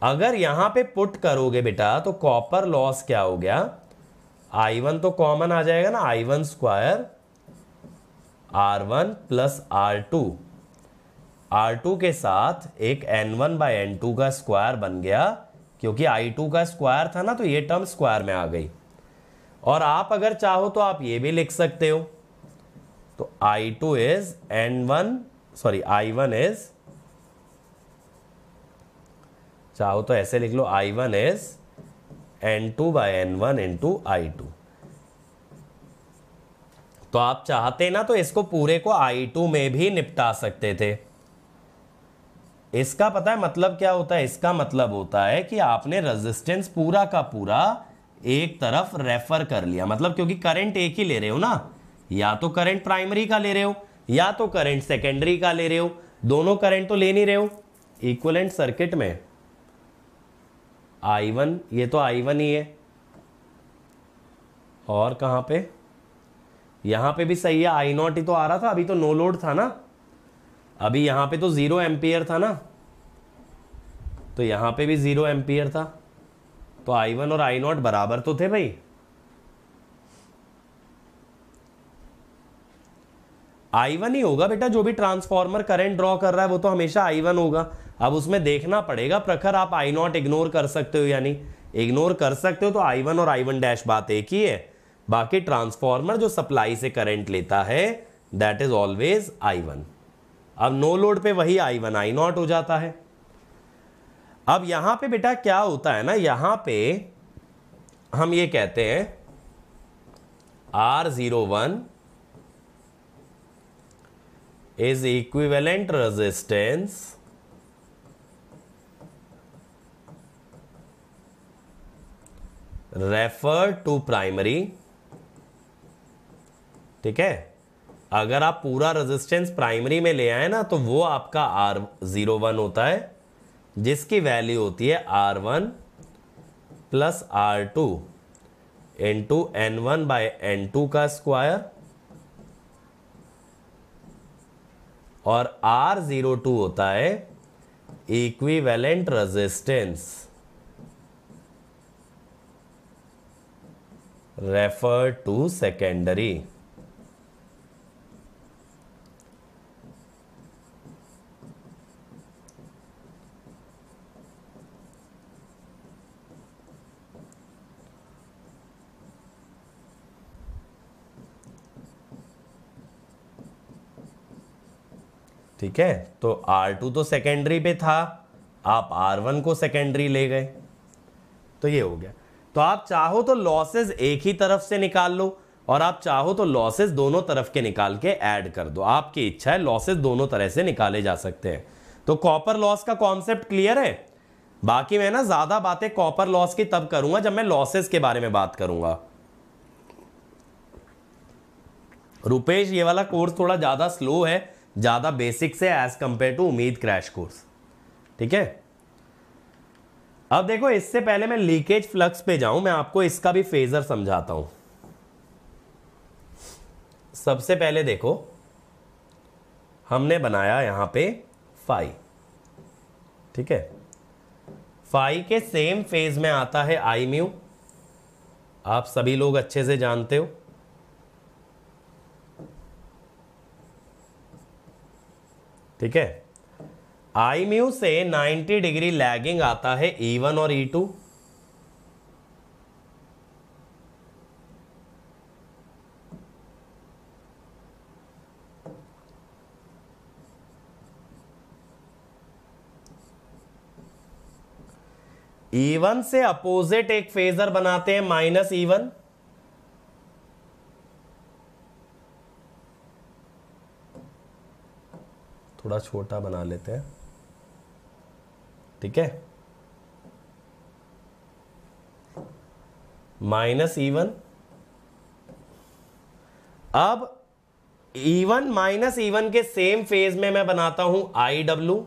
अगर यहाँ पे पुट करोगे बेटा तो कॉपर लॉस क्या हो गया? आई वन तो कॉमन आ जाएगा ना I one square R one plus R two R two के साथ एक एन वन बाई एन का स्क्वायर बन गया, क्योंकि आई टू का स्क्वायर था ना तो ये टर्म स्क्वायर में आ गई। और आप अगर चाहो तो आप ये भी लिख सकते हो। तो I two is N one sorry I one is चाहो तो ऐसे लिख लो I one is N two by N one into I two तो आप चाहते ना तो इसको पूरे को आई टू में भी निपटा सकते थे। इसका पता है मतलब क्या होता है? इसका मतलब होता है कि आपने रेजिस्टेंस पूरा का पूरा एक तरफ़ रेफर कर लिया। मतलब क्योंकि करंट एक ही ले रहे हो ना? या तो करंट प्राइमरी का ले रहे हो, या तो करंट सेकेंडरी का ले रहे हो। दोनों करंट तो ले नहीं रहे हो। इक्वलेंट सर्किट में। आई वन ये तो आई वन ही है। और कहाँ पे? यहाँ पे भी सही है। आई नॉट ही तो आ रहा था। अभी तो नो लोड था ना। अभी यहाँ पे तो ज़ीरो एम्पियर था ना। तो यहाँ पे भी ज़ीरो एम्पियर था। तो आई वन और आई नॉट बराबर तो थे भाई। आई वन ही होगा बेटा, जो भी ट्रांसफॉर्मर करंट ड्रॉ कर रहा है, वो तो हमेशा आई वन होगा। अब उसमें देखना पड़ेगा, प्रखर आप आई नॉट इग्नोर कर सकते हो यानी इग्नोर कर सकते हो तो आई वन और आई वन डैश बात एक ही है। बाकी ट्रांसफॉर्मर जो सप्लाई से करंट लेता है that is always I one. अब नो लोड पे वही आई वन आई नॉट हो जाता है। अब यहाँ पे बेटा क्या होता है ना, यहाँ पे हम ये कहते हैं R zero one is equivalent resistance refer to primary ठीक है? अगर आप पूरा रेजिस्टेंस प्राइमरी में ले आए ना तो वो आपका आर ज़ीरो वन होता है, जिसकी वैल्यू होती है R one plus R two N two N one by N two का स्क्वायर और आर ज़ीरो टू होता है equivalent resistance refer to secondary ठीक है? तो R2 तो सेकेंडरी पे था, आप R1 को सेकेंडरी ले गए। तो ये हो गया। तो आप चाहो तो लॉसेस एक ही तरफ़ से निकाल लो और आप चाहो तो लॉसेस दोनों तरफ़ के निकाल के ऐड कर दो। आपकी इच्छा है लॉसेस दोनों तरह से निकाले जा सकते हैं। तो कॉपर लॉस का कॉन्सेप्ट क्लियर है? बाकी मैं ना ज़्यादा बातें कॉपर लॉस की तब करूँगा जब मैं लॉसेस के बारे में बात करूँगा। रुपेश, ये वाला कोर्स थोड़ा ज़्यादा स्लो है। ज़्यादा बेसिक से एज कंपेयर टू उम्मीद क्रैश कोर्स ठीक है? अब देखो, इससे पहले मैं लीकेज फ्लक्स पे जाऊँ, मैं आपको इसका भी फेजर समझाता हूँ। सबसे पहले देखो, हमने बनाया यहाँ पे फाई ठीक है? फाई के सेम फ़ेज़ में आता है आई म्यू आप सभी लोग अच्छे से जानते हो। ठीक है? आई म्यू से 90 डिग्री लैगिंग आता है ई e वन और ई टू ई वन से अपोजिट एक फेजर बनाते हैं माइनस ई वन थोड़ा छोटा बना लेते हैं। ठीक है? माइनस ईवन अब E one minus E one के सेम फ़ेज़ में मैं बनाता हूँ आई डब्ल्यू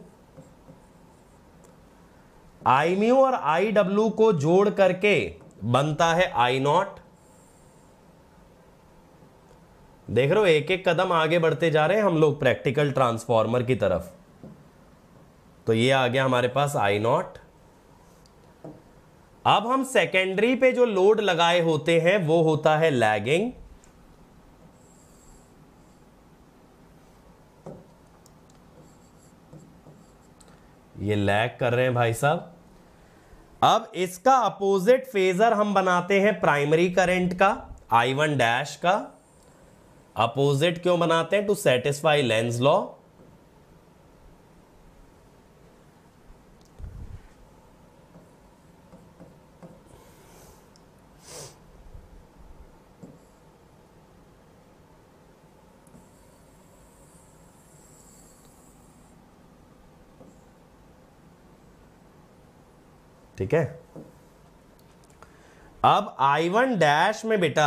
आई म्यू और आई डब्ल्यू को जोड़ करके बनता है आई नॉट। देख रहे हो एक एक कदम आगे बढ़ते जा रहे हैं हम लोग प्रैक्टिकल ट्रांसफॉर्मर की तरफ़। तो ये आ गया हमारे पास आई नॉट अब हम सेकेंडरी पे जो लोड लगाए होते हैं, वो होता है लैगिंग ये लैग कर रहे हैं भाई साहब। अब इसका अपोजिट फेजर हम बनाते हैं प्राइमरी करंट का आई वन डैश का। अपोजिट क्यों बनाते हैं? टू सेटिस्फाई लेंस लॉ ठीक है? अब आई वन डैश में बेटा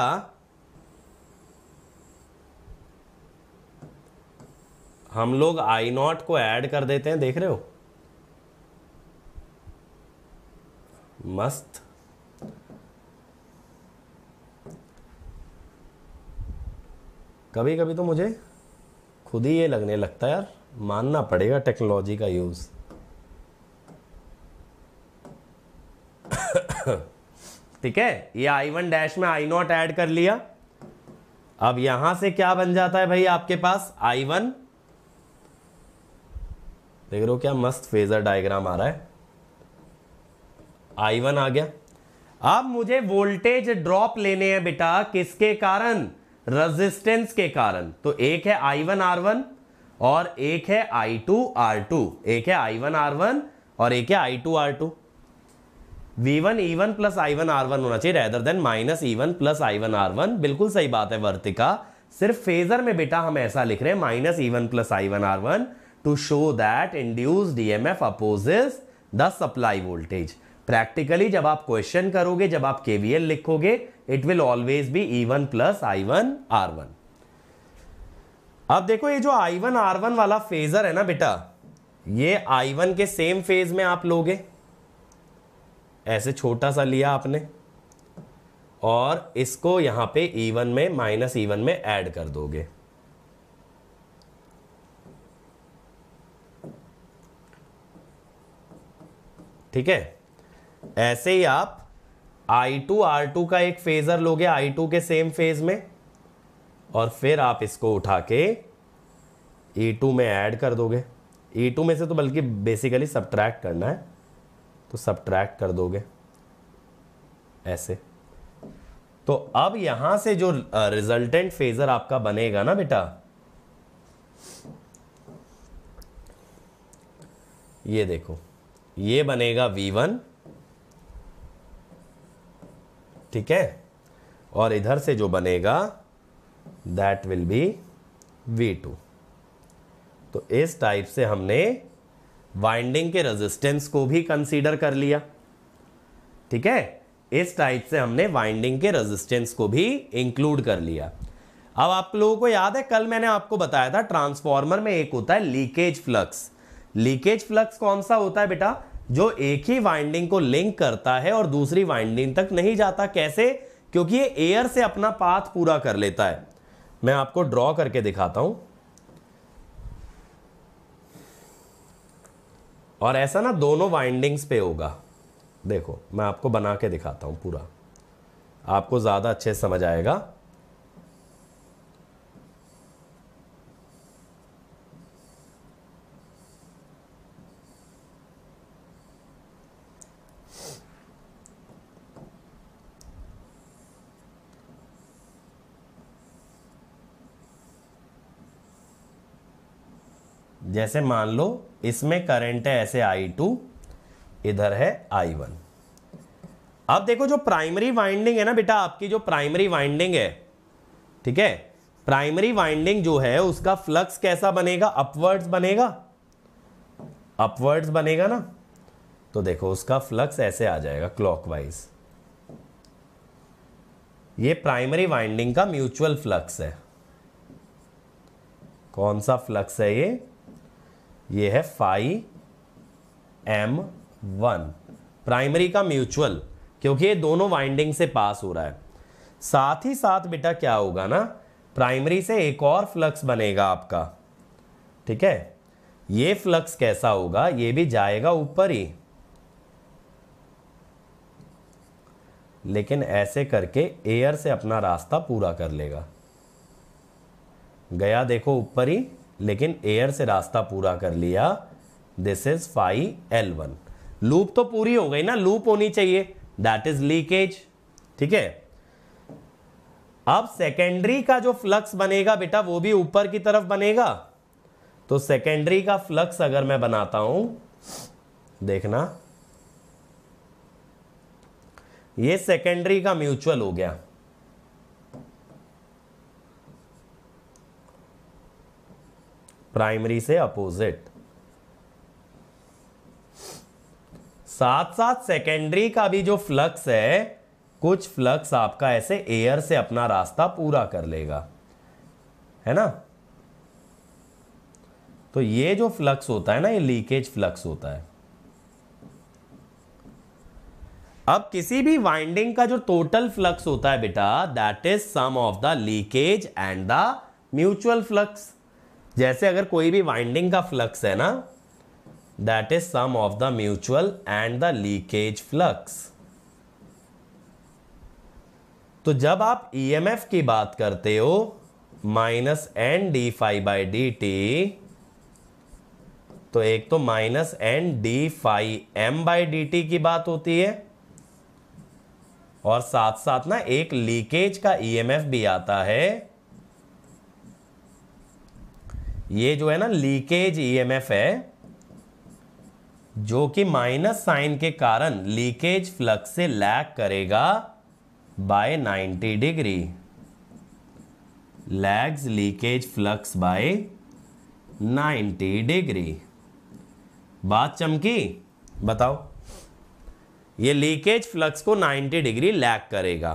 हम लोग आई नॉट को ऐड कर देते हैं, देख रहे हो? मस्त। कभी कभी तो मुझे खुद ही ये लगने लगता है यार, मानना पड़ेगा टेक्नोलॉजी का यूज़ ठीक है, ये आई वन डैश में आई नॉट ऐड कर लिया। अब यहाँ से क्या बन जाता है भाई आपके पास? आई वन देख रहे हो क्या मस्त फेजर डायग्राम आ रहा है। आई वन आ गया। अब मुझे वोल्टेज ड्रॉप लेने हैं बेटा, किसके कारण? रेजिस्टेंस के कारण। तो एक है आई वन आर वन और एक है आई टू आर टू एक है आई वन आर वन और एक है I two R two V one E one plus I one R one होना चाहिए rather than minus E one plus I one R one बिल्कुल सही बात है, वर्तिका। सिर्फ़ फेजर में बेटा हम ऐसा लिख रहे हैं minus E one plus I one R one to show that induced EMF opposes the supply voltage practically जब आप क्वेश्चन करोगे, जब आप केवीएल लिखोगे it will always be E one plus I one R one अब देखो, ये जो आई वन आर वन वाला फेजर है ना बेटा, ये आई वन के सेम फ़ेज़ में आप लोगे। ऐसे छोटा सा लिया आपने। और इसको यहाँ पे इवन में माइनस इवन में ऐड कर दोगे। ठीक है? ऐसे ही आप I2 R2 का एक फेजर लोगे I2 के सेम फ़ेज़ में, और फिर आप इसको उठा के E2 में ऐड कर दोगे। E2 में से तो बल्कि बेसिकली सब्ट्रैक्ट करना है तो सब्ट्रैक्ट कर दोगे। ऐसे। तो अब यहाँ से जो रिजल्टेंट फेजर आपका बनेगा ना बेटा, ये देखो। ये बनेगा वी वन ठीक है? और इधर से जो बनेगा that will be V two तो इस टाइप से हमने वाइंडिंग के रेजिस्टेंस को भी कंसीडर कर लिया। ठीक है? इस टाइप से हमने वाइंडिंग के रेजिस्टेंस को भी इंक्लूड कर लिया। अब आप लोगों को याद है, कल मैंने आपको बताया था ट्रांसफॉर्मर में एक होता है लीकेज फ्लक्स लीकेज फ्लक्स कौन सा होता है बेटा? जो एक ही वाइंडिंग को लिंक करता है और दूसरी वाइंडिंग तक नहीं जाता। कैसे? क्योंकि ये एयर से अपना पाथ पूरा कर लेता है। मैं आपको ड्रॉ करके दिखाता हूँ। और ऐसा ना दोनों वाइंडिंग्स पे होगा। देखो, मैं आपको बना के दिखाता हूँ पूरा। आपको ज़्यादा अच्छे समझ आएगा। जैसे मान लो, इसमें करंट है ऐसे आई टू इधर है आई वन अब देखो जो प्राइमरी वाइंडिंग है ना बेटा, आपकी जो प्राइमरी वाइंडिंग है, ठीक है? प्राइमरी वाइंडिंग जो है, उसका फ्लक्स कैसा बनेगा? अपवर्ड्स बनेगा। अपवर्ड्स बनेगा ना? तो देखो, उसका फ्लक्स ऐसे आ जाएगा क्लॉकवाइज ये प्राइमरी वाइंडिंग का म्यूचुअल फ्लक्स है। कौन सा फ्लक्स है ये? ये है फाइव एम वन। प्राइमरी का म्यूचुअल, क्योंकि ये दोनों वाइंडिंग से पास हो रहा है। साथ ही साथ बेटा क्या होगा ना, प्राइमरी से एक और फ्लक्स बनेगा आपका। ठीक है? ये फ्लक्स कैसा होगा, ये भी जाएगा ऊपर ही। लेकिन ऐसे करके एयर से अपना रास्ता पूरा कर लेगा। गया देखो ऊपर ही। लेकिन एयर से रास्ता पूरा कर लिया। This is phi L one loop तो पूरी हो गई ना लूप होनी चाहिए। दैट इज़ लीकेज ठीक है? अब सेकेंडरी का जो फ्लक्स बनेगा बेटा, वो भी ऊपर की तरफ़ बनेगा। तो सेकेंडरी का फ्लक्स अगर मैं बनाता हूँ, देखना। ये सेकेंडरी का म्यूचुअल हो गया। प्राइमरी से अपोजिट साथ साथ सेकेंडरी का भी जो फ्लक्स है, कुछ फ्लक्स आपका ऐसे एयर से अपना रास्ता पूरा कर लेगा। है ना? तो ये जो फ्लक्स होता है ना, ये लीकेज फ्लक्स होता है। अब किसी भी वाइंडिंग का जो टोटल फ्लक्स होता है बेटा that is sum of the leakage and the mutual flux जैसे अगर कोई भी वाइंडिंग का फ्लक्स है ना that is sum of the mutual and the leakage flux तो जब आप ईएमएफ की बात करते हो minus N D phi by D T तो एक तो minus N D phi M by D T की बात होती है, और साथ साथ ना एक लीकेज का ईएमएफ भी आता है ये जो है ना लीकेज ईएमएफ है, जो कि माइनस साइन के कारण लीकेज फ्लक्स से लैग करेगा by 90 degree lags leakage flux by 90 degree बात चमकी? बताओ। ये लीकेज फ्लक्स को 90 डिग्री लैग करेगा।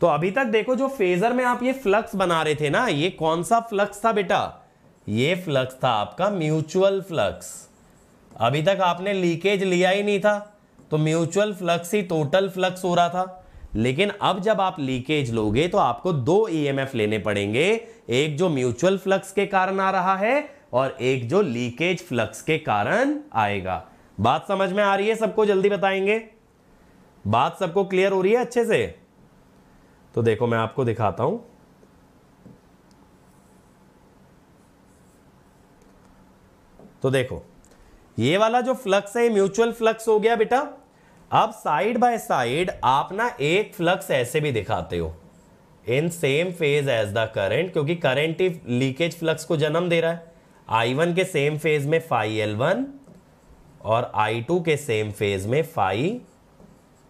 तो अभी तक देखो जो फेजर में आप ये फ्लक्स बना रहे थे ना, ये कौन सा फ्लक्स था बेटा? ये फ्लक्स था आपका म्यूचुअल फ्लक्स अभी तक आपने लीकेज लिया ही नहीं था तो म्यूचुअल फ्लक्स ही टोटल फ्लक्स हो रहा था. लेकिन अब जब आप लीकेज लोगे तो आपको दो ईएमएफ लेने पड़ेंगे. एक जो म्यूचुअल फ्लक्स के कारण आ रहा है, और एक जो लीकेज फ्लक्स के कारण आएगा. बात समझ में आ रही है? सबको जल्दी बताएँगे? बात सबको क्लियर हो रही है अच्छे से? तो देखो, मैं आपको दिखाता हूँ. तो देखो, ये वाला जो फ्लक्स है म्यूचुअल फ्लक्स हो गया बेटा। अब साइड बाय साइड आप ना एक फ्लक्स ऐसे भी दिखाते हो। In same phase as the current क्योंकि करंट ही लीकेज फ्लक्स को जन्म दे रहा है। आई वन के सेम फ़ेज़ में फाइव एल वन और आई टू के सेम फ़ेज़ में फाइव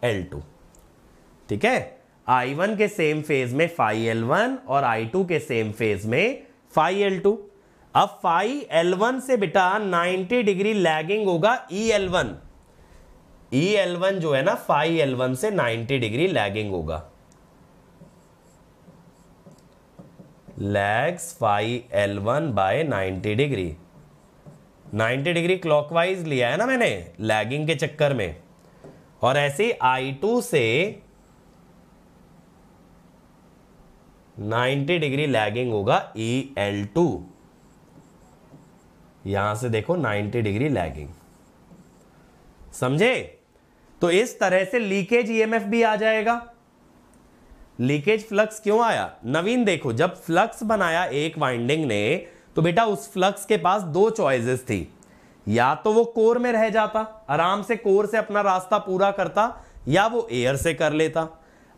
एल टू ठीक है? आई वन के सेम फ़ेज़ में फाइव एल वन और आई टू के सेम फ़ेज़ में फाइव एल टू अब फाइव एल वन से बेटा 90 डिग्री लैगिंग होगा E L one. E L one जो है ना, फाइव एल वन से 90 डिग्री लैगिंग होगा। Lags phi L one by ninety degree. 90 degree clockwise लिया है ना मैंने, लैगिंग के चक्कर में। और ऐसे आई टू से 90 डिग्री लैगिंग होगा ई एल टू। यहाँ से देखो 90 डिग्री लैगिंग। समझे? तो इस तरह से लीकेज ईएमएफ भी आ जाएगा। लीकेज फ्लक्स क्यों आया? नवीन देखो, जब फ्लक्स बनाया एक वाइंडिंग ने तो बेटा उस फ्लक्स के पास दो चॉइसेस थी। या तो वो कोर में रह जाता, आराम से कोर से अपना रास्ता पूरा करता, या वो एयर से कर लेता।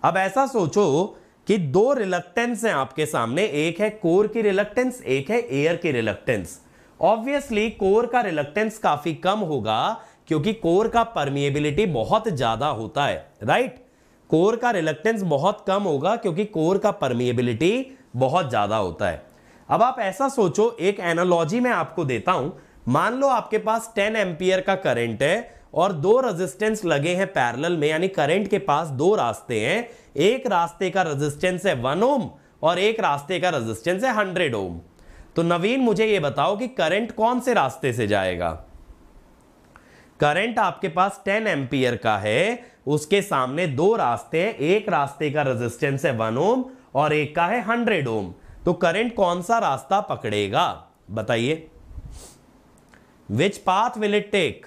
अब ऐसा सोचो कि दो रिलक्टेंस हैं आपके सामने, एक है कोर की रिलक्टेंस, एक है एयर की रिलक्टेंस। ऑब्वियसली कोर का रिलक्टेंस काफ़ी कम होगा, क्योंकि कोर का परमिएबिलिटी बहुत ज़्यादा होता है राइट कोर का रिलक्टेंस बहुत कम होगा, क्योंकि कोर का परमिएबिलिटी बहुत ज़्यादा होता है। अब आप ऐसा सोचो, एक एनालॉजी मैं आपको देता हूँ। मान लो आपके पास 10 एम्पियर का करंट है, और दो रेजिस्टेंस लगे हैं पैरेलल में, यानी करंट के पास दो रास्ते हैं। एक रास्ते का रेजिस्टेंस है वन ओम और एक रास्ते का रेजिस्टेंस है हंड्रेड ओम तो नवीन, मुझे यह बताओ कि करंट कौन से रास्ते से जाएगा? करंट आपके पास 10 एम्पियर का है, उसके सामने दो रास्ते हैं, एक रास्ते का रेजिस्टेंस है वन ओम और एक का है हंड्रेड ओम। तो करंट कौन सा रास्ता पकड़ेगा? बताइए। Which path will it take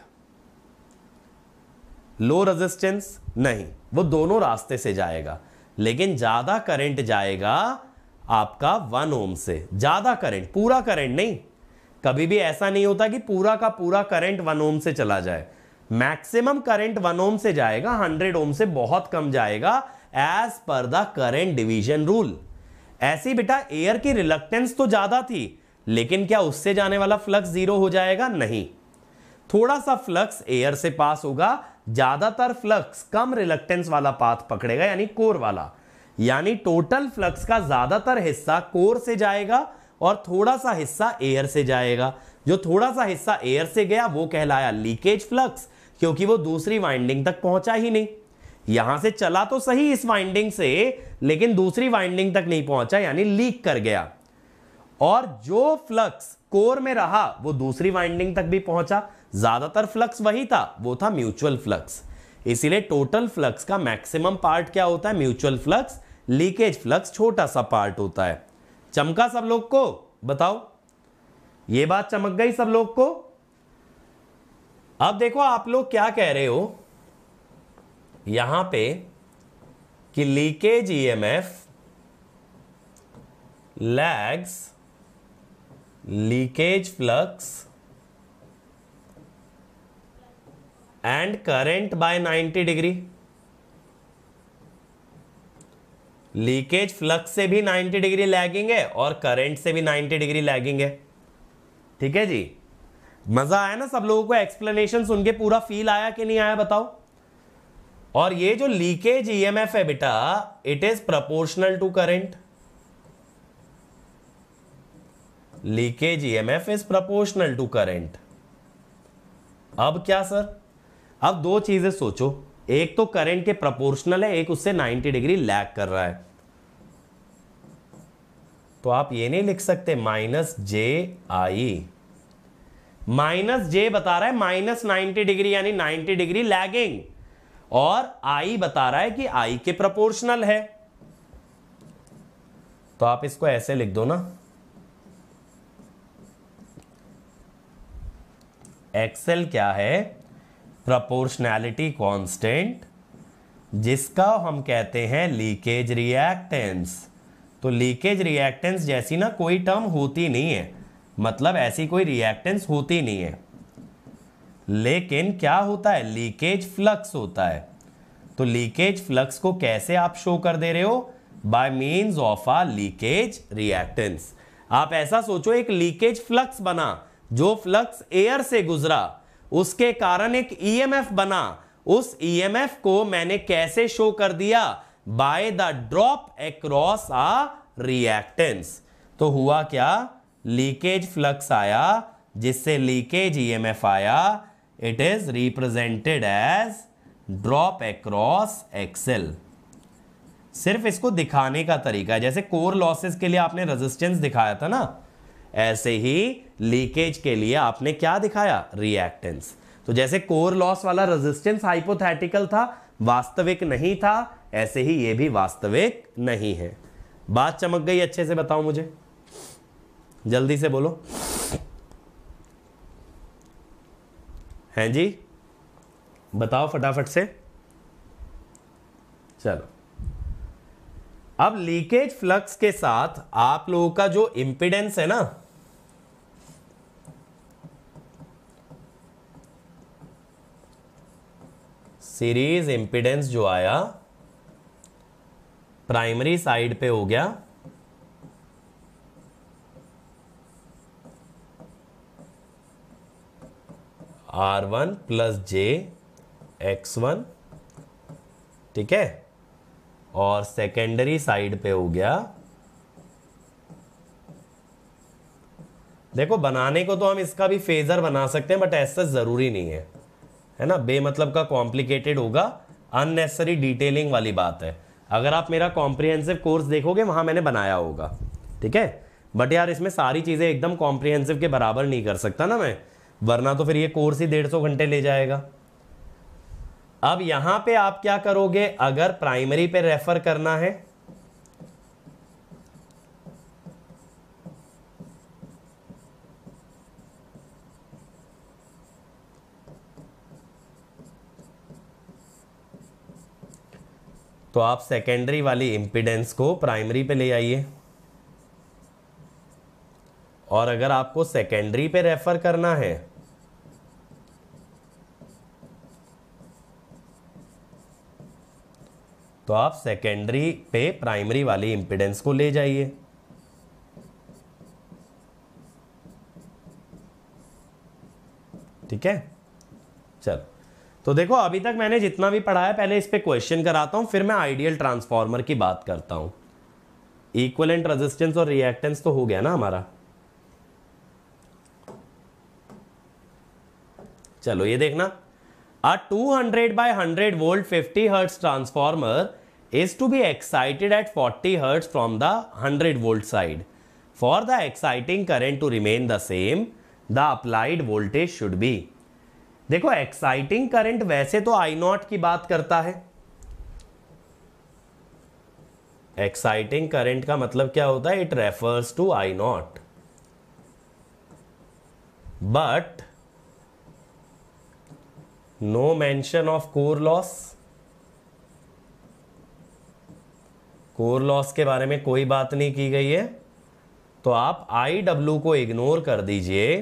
low resistance नहीं, वो दोनों रास्ते से जाएगा। लेकिन ज़्यादा करंट जाएगा आपका वन ओम से। ज़्यादा करंट पूरा करंट नहीं। कभी भी ऐसा नहीं होता कि पूरा का पूरा करंट वन ओम से चला जाए। मैक्सिमम करंट वन ओम से जाएगा हंड्रेड ओम से बहुत कम जाएगा as per the current division rule ऐसी बेटा एयर की रिलक्टेंस तो ज़्यादा थी, लेकिन क्या उससे जाने वाला फ्लक्स ज़ीरो हो जाएगा? नहीं। थोड़ा सा फ्लक्स एयर से पास होगा, ज़्यादातर फ्लक्स कम रिलक्टेंस वाला पाथ पकड़ेगा, यानी कोर वाला। यानी टोटल फ्लक्स का ज़्यादातर हिस्सा कोर से जाएगा और थोड़ा सा हिस्सा एयर से जाएगा। जो थोड़ा सा हिस्सा एयर से गया, वो कहलाया लीकेज फ्लक्स क्योंकि वो दूसरी वाइंडिंग तक पहुँचा ही नहीं। यहाँ से चला तो सही इस वाइंडिंग से, लेकिन दूसरी वाइंडिंग तक नहीं पहुँचा, यानी लीक कर गया। और जो फ्लक्स कोर में रहा, वो दूसरी वाइंडिंग तक भी पहुँचा। ज़्यादातर फ्लक्स वही था, वो था म्यूचुअल फ्लक्स इसीलिए टोटल फ्लक्स का मैक्सिमम पार्ट क्या होता है? म्यूचुअल फ्लक्स लीकेज फ्लक्स छोटा सा पार्ट होता है। चमका सब लोग को? बताओ। ये बात चमक गई सब लोग को? अब देखो आप लोग क्या कह रहे हो। यहाँ पे कि leakage EMF lags leakage flux and current by 90 degree leakage flux से भी 90 डिग्री लैगिंग है और करंट से भी 90 डिग्री लैगिंग है। ठीक है जी? मज़ा आया ना सब लोगों को एक्सप्लेनेशन सुन के? पूरा फील आया कि नहीं आया बताओ? और ये जो लीकेज ईएमएफ है बेटा it is proportional to current leakage EMF is proportional to current अब क्या सर अब दो चीज़ें सोचो। एक तो करंट के प्रपोर्शनल है, एक उससे 90 डिग्री लैग कर रहा है। तो आप ये नहीं लिख सकते माइनस जे आई माइनस जे बता रहा है माइनस नाइनटी डिग्री यानी 90 डिग्री लैगिंग और आई बता रहा है कि आई के प्रपोर्शनल है। तो आप इसको ऐसे लिख दो ना। एक्सेल क्या है? प्रपोर्शनैलिटी कांस्टेंट जिसका हम कहते हैं लीकेज रिएक्टेंस तो लीकेज रिएक्टेंस जैसी ना कोई टर्म होती नहीं है. मतलब ऐसी कोई रिएक्टेंस होती नहीं है. लेकिन क्या होता है? लीकेज फ्लक्स होता है. तो लीकेज फ्लक्स को कैसे आप शो कर दे रहे हो? By means of a leakage reactance आप ऐसा सोचो, एक लीकेज फ्लक्स बना, जो फ्लक्स एयर से गुजरा उसके कारण एक ईएमएफ बना। उस ईएमएफ को मैंने कैसे शो कर दिया? By the drop across a reactance तो हुआ क्या? लीकेज फ्लक्स आया, जिससे लीकेज ईएमएफ आया। It is represented as drop across XL सिर्फ़ इसको दिखाने का तरीका है। जैसे कोर लॉसेस के लिए आपने रेजिस्टेंस दिखाया था ना? ऐसे ही लीकेज के लिए आपने क्या दिखाया? रिएक्टेंस तो जैसे कोर लॉस वाला रेजिस्टेंस हाइपोथेटिकल था, वास्तविक नहीं था, ऐसे ही ये भी वास्तविक नहीं है। बात चमक गई अच्छे से, बताओ मुझे। जल्दी से बोलो। हैं जी? बताओ फटाफट से। चलो। अब लीकेज फ्लक्स के साथ आप लोगों का जो इंपिडेंस है ना सीरीज़ इंपिडेंस जो आया प्राइमरी साइड पे हो गया। R one plus J X one ठीक है? और सेकेंडरी साइड पे हो गया। देखो, बनाने को तो हम इसका भी फेजर बना सकते हैं बट ऐसा ज़रूरी नहीं है। है ना? बेमतलब का कॉम्प्लिकेटेड होगा। अननेसेसरी डिटेलिंग वाली बात है। अगर आप मेरा कॉम्प्रिहेंसिव कोर्स देखोगे, वहाँ मैंने बनाया होगा। ठीक है? बट यार, इसमें सारी चीज़ें एकदम कॉम्प्रिहेंसिव के बराबर नहीं कर सकता ना मैं। वरना तो फिर ये कोर्स ही डेढ़ सौ घंटे ले जाएगा। अब यहाँ पे आप क्या करोगे? अगर प्राइमरी पे रेफर करना है। तो आप सेकेंडरी वाली इंपीडेंस को प्राइमरी पे ले आइए। और अगर आपको सेकेंडरी पे रेफर करना है तो आप सेकेंडरी पे प्राइमरी वाली इंपिडेंस को ले जाइए। ठीक है? चलो। तो देखो, अभी तक मैंने जितना भी पढ़ाया पहले इस पे क्वेश्चन कराता हूँ, फिर मैं आइडियल ट्रांसफॉर्मर की बात करता हूँ। इक्वलेंट रेजिस्टेंस और रिएक्टेंस तो हो गया ना हमारा। चलो, ये देखना। A 200 by 100 volt 50 hertz transformer is to be excited at 40 hertz from the 100 volt side. For the exciting current to remain the same, the applied voltage should be. देखो एक्साइटिंग करंट वैसे तो आई नॉट की बात करता है exciting current का मतलब क्या होता है it refers to I naught but no mention of core loss core loss के बारे में कोई बात नहीं की गई है। तो आप आई डब्ल्यू को इग्नोर कर दीजिए।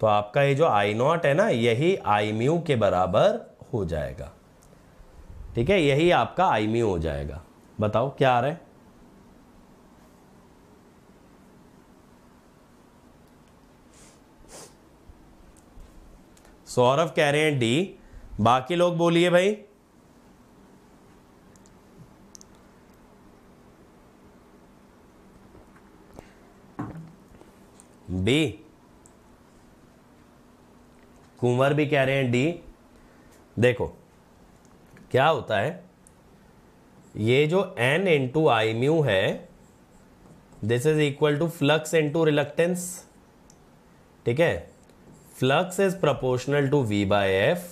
तो आपका ये जो आई नॉट है ना, यही आई म्यू के बराबर हो जाएगा। ठीक है, यही आपका आई म्यू हो जाएगा। बताओ, क्या आ रहा है? सौरभ कह रहे हैं, डी, बाकी लोग बोलिए भाई. बी कुंवर भी कह रहे हैं, डी, देखो, क्या होता है, ये जो एन इंटू आई म्यू है this is equal to flux into reluctance ठीक है? Flux is proportional to V by F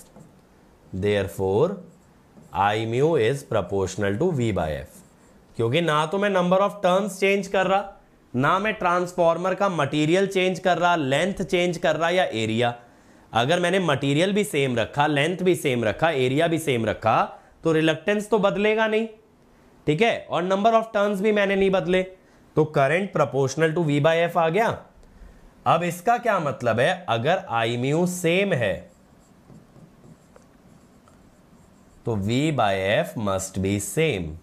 therefore I mu is proportional to V by F क्योंकि ना तो मैं नंबर ऑफ़ टर्न्स चेंज कर रहा, ना मैं ट्रांसफॉर्मर का मटेरियल चेंज कर रहा लेंथ चेंज कर रहा या एरिया अगर मैंने मटेरियल भी सेम रखा लेंथ भी सेम रखा एरिया भी सेम रखा तो रिलक्टेंस तो बदलेगा नहीं। ठीक है? और नंबर ऑफ़ टर्न्स भी मैंने नहीं बदले। तो current proportional to V by F आ गया। अब इसका क्या मतलब है? अगर आई म्यू सेम है तो V by F must be same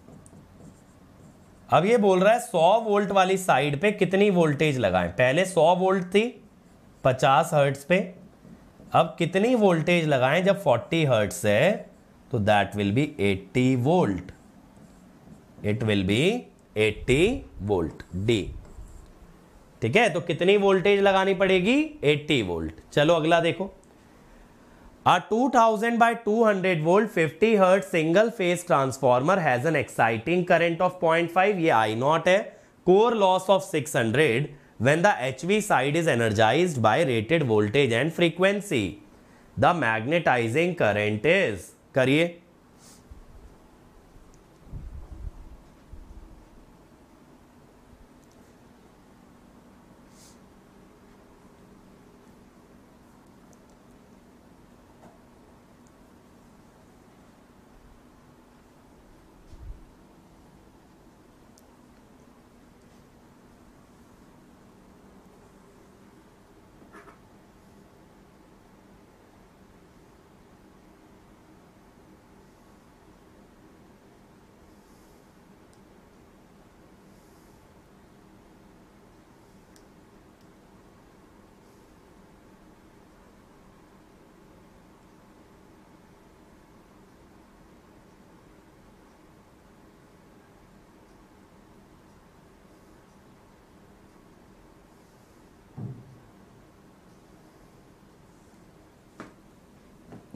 अब ये बोल रहा है 100 वोल्ट वाली साइड पे कितनी वोल्टेज लगाएँ? पहले 100 वोल्ट थी 50 हर्ट्स पे। अब कितनी वोल्टेज लगाएँ? जब 40 हर्ट्स है तो that will be 80 volt it will be 80 volt D ठीक है? तो कितनी वोल्टेज लगानी पड़ेगी? 80 वोल्ट चलो अगला देखो। A 2000 two hundred volt 50 hertz single phase transformer has an exciting current of 0.5 ये आई नॉट है। Core loss of six hundred when the H V side is energised by rated voltage and frequency the magnetising current is करिए।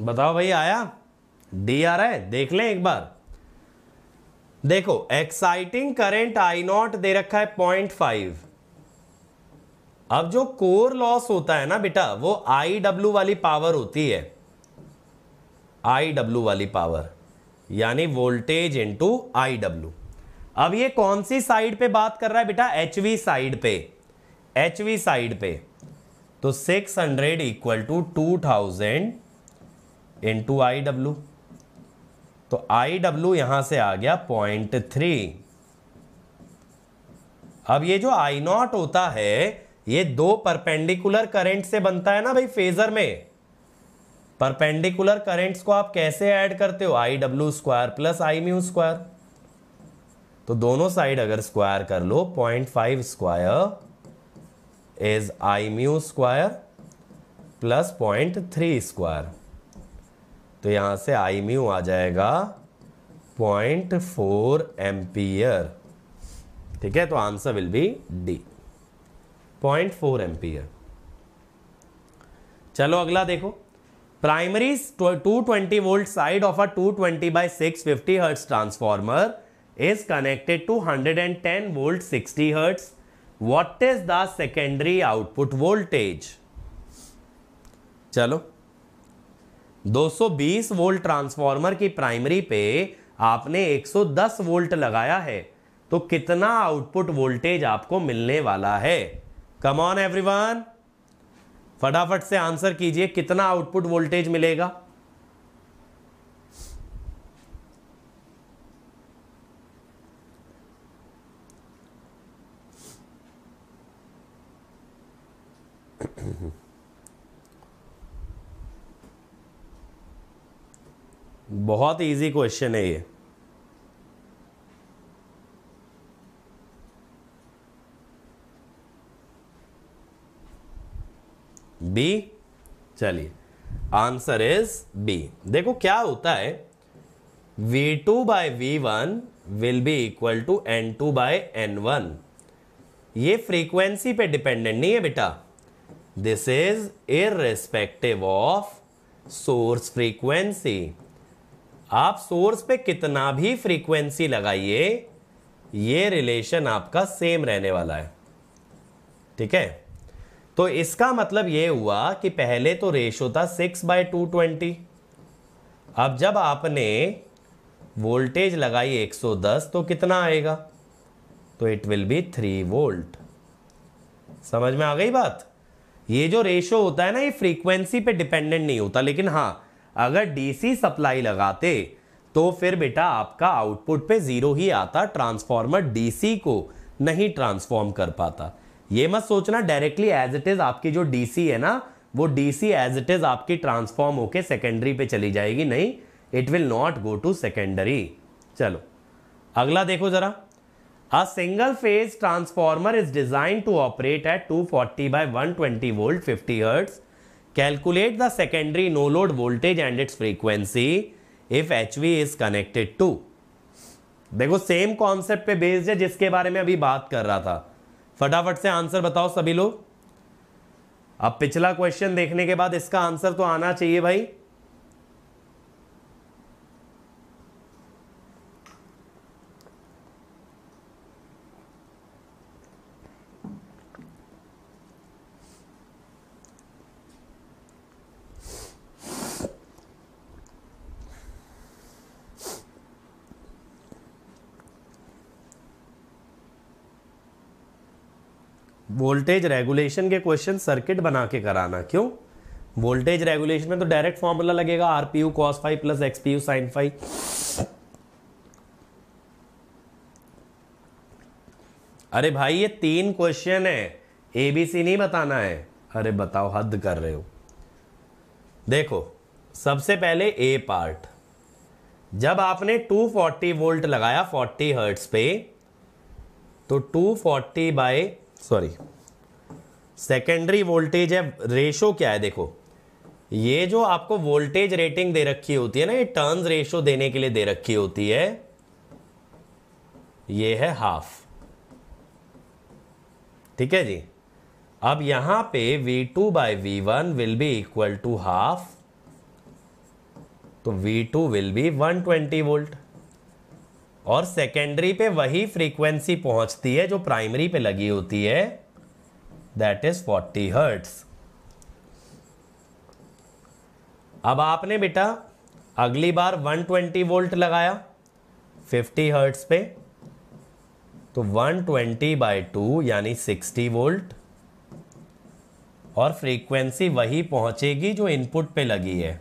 बताओ भाई, आया? D आ रहा है? देख लें एक बार। देखो एक्साइटिंग करंट आई नॉट दे रखा है पॉइंट फाइव अब जो कोर लॉस होता है ना बेटा, वो आई डब्ल्यू वाली पावर होती है। आई डब्ल्यू वाली पावर यानी वोल्टेज इंटू आई डब्ल्यू अब ये कौन सी साइड पे बात कर रहा है बेटा? एच वी साइड पे। एच वी साइड पे। तो 600 equal to two thousand into I W तो आई डब्ल्यू यहाँ से आ गया पॉइंट थ्री अब ये जो आई नॉट होता है, ये दो परपेंडिकुलर करंट से बनता है ना भाई फेजर में? परपेंडिकुलर करंट्स को आप कैसे ऐड करते हो? I W square plus I mu square तो दोनों साइड अगर स्क्वायर कर लो point five square is I mu square plus point three square तो यहाँ से आई म्यू आ जाएगा पॉइंट फोर एम्पियर ठीक है तो answer will be D point four ampere चलो अगला देखो। Primary 220 volt side of a 220 by fifty hertz transformer is connected to 110 volt 60 hertz what is the secondary output voltage चलो। 220 volt transformer की primary पे आपने 110 वोल्ट लगाया है तो कितना आउटपुट वोल्टेज आपको मिलने वाला है? कम ऑन एवरीवन फटाफट से आंसर कीजिए, कितना आउटपुट वोल्टेज मिलेगा? बहुत इजी क्वेश्चन है ये। बी चलिए। आंसर इज़ बी देखो क्या होता है V2 two by V one will be equal to N two by N one ये फ्रीक्वेंसी पे डिपेंडेंट नहीं है बेटा। This is irrespective of source frequency आप सोर्स पे कितना भी फ्रीक्वेंसी लगाइए, ये रिलेशन आपका सेम रहने वाला है। ठीक है? तो इसका मतलब ये हुआ कि पहले तो रेशो था सिक्स बाय टू ट्वेंटी अब जब आपने वोल्टेज लगाई 110 तो कितना आएगा? तो it will be three volt समझ में आ गई बात? ये जो रेशो होता है ना, ये फ्रीक्वेंसी पे डिपेंडेंट नहीं होता, लेकिन हाँ अगर डीसी सप्लाई लगाते तो फिर बेटा आपका आउटपुट पे ज़ीरो ही आता, ट्रांसफॉर्मर डीसी को नहीं ट्रांसफॉर्म कर पाता। ये मत सोचना डायरेक्टली एज इट इज़ आपकी जो डीसी है ना, वो डीसी एज इट इज़ आपकी ट्रांसफॉर्म होके सेकेंडरी पे चली जाएगी, नहीं it will not go to secondary चलो, अगला देखो जरा। A single phase transformer is design to operate at 240 by 120 volt 50 hertz calculate the secondary no load voltage and its frequency if H V is connected to देखो same concept पे based है, जिसके बारे में अभी बात कर रहा था। फटाफट से आंसर बताओ सभी लोग। अब पिछला क्वेश्चन देखने के बाद इसका आंसर तो आना चाहिए भाई। वोल्टेज रेगुलेशन के क्वेश्चन सर्किट बना के कराना, क्यों? वोल्टेज रेगुलेशन में तो डायरेक्ट फॉर्मूला लगेगा RPU cos five plus XPU sine five अरे भाई, ये तीन क्वेश्चन है। एबीसी नहीं बताना है। अरे बताओ, हद कर रहे हो। देखो, सबसे पहले ए पार्ट जब आपने 240 वोल्ट लगाया 40 हर्ट्स पे तो 240 बाय सॉरी सेकेंडरी वोल्टेज है रेशो क्या है देखो? ये जो आपको वोल्टेज रेटिंग दे रखी होती है ना, ये टर्न्स रेशो देने के लिए दे रखी होती है, ये है हाफ़ ठीक है जी? अब यहाँ पे V2 two by V one will be equal to half तो V2 विल बी 120 वोल्ट और सेकेंडरी पे वही फ्रीक्वेंसी पहुँचती है जो प्राइमरी पे लगी होती है। दैट इज़ 40 हर्ट्स अब आपने बेटा, अगली बार 120 वोल्ट लगाया 50 हर्ट्स पे तो 120 ट्वेंटी बाई टू यानी 60 वोल्ट और फ्रीक्वेंसी वही पहुंचेगी जो इनपुट पे लगी है।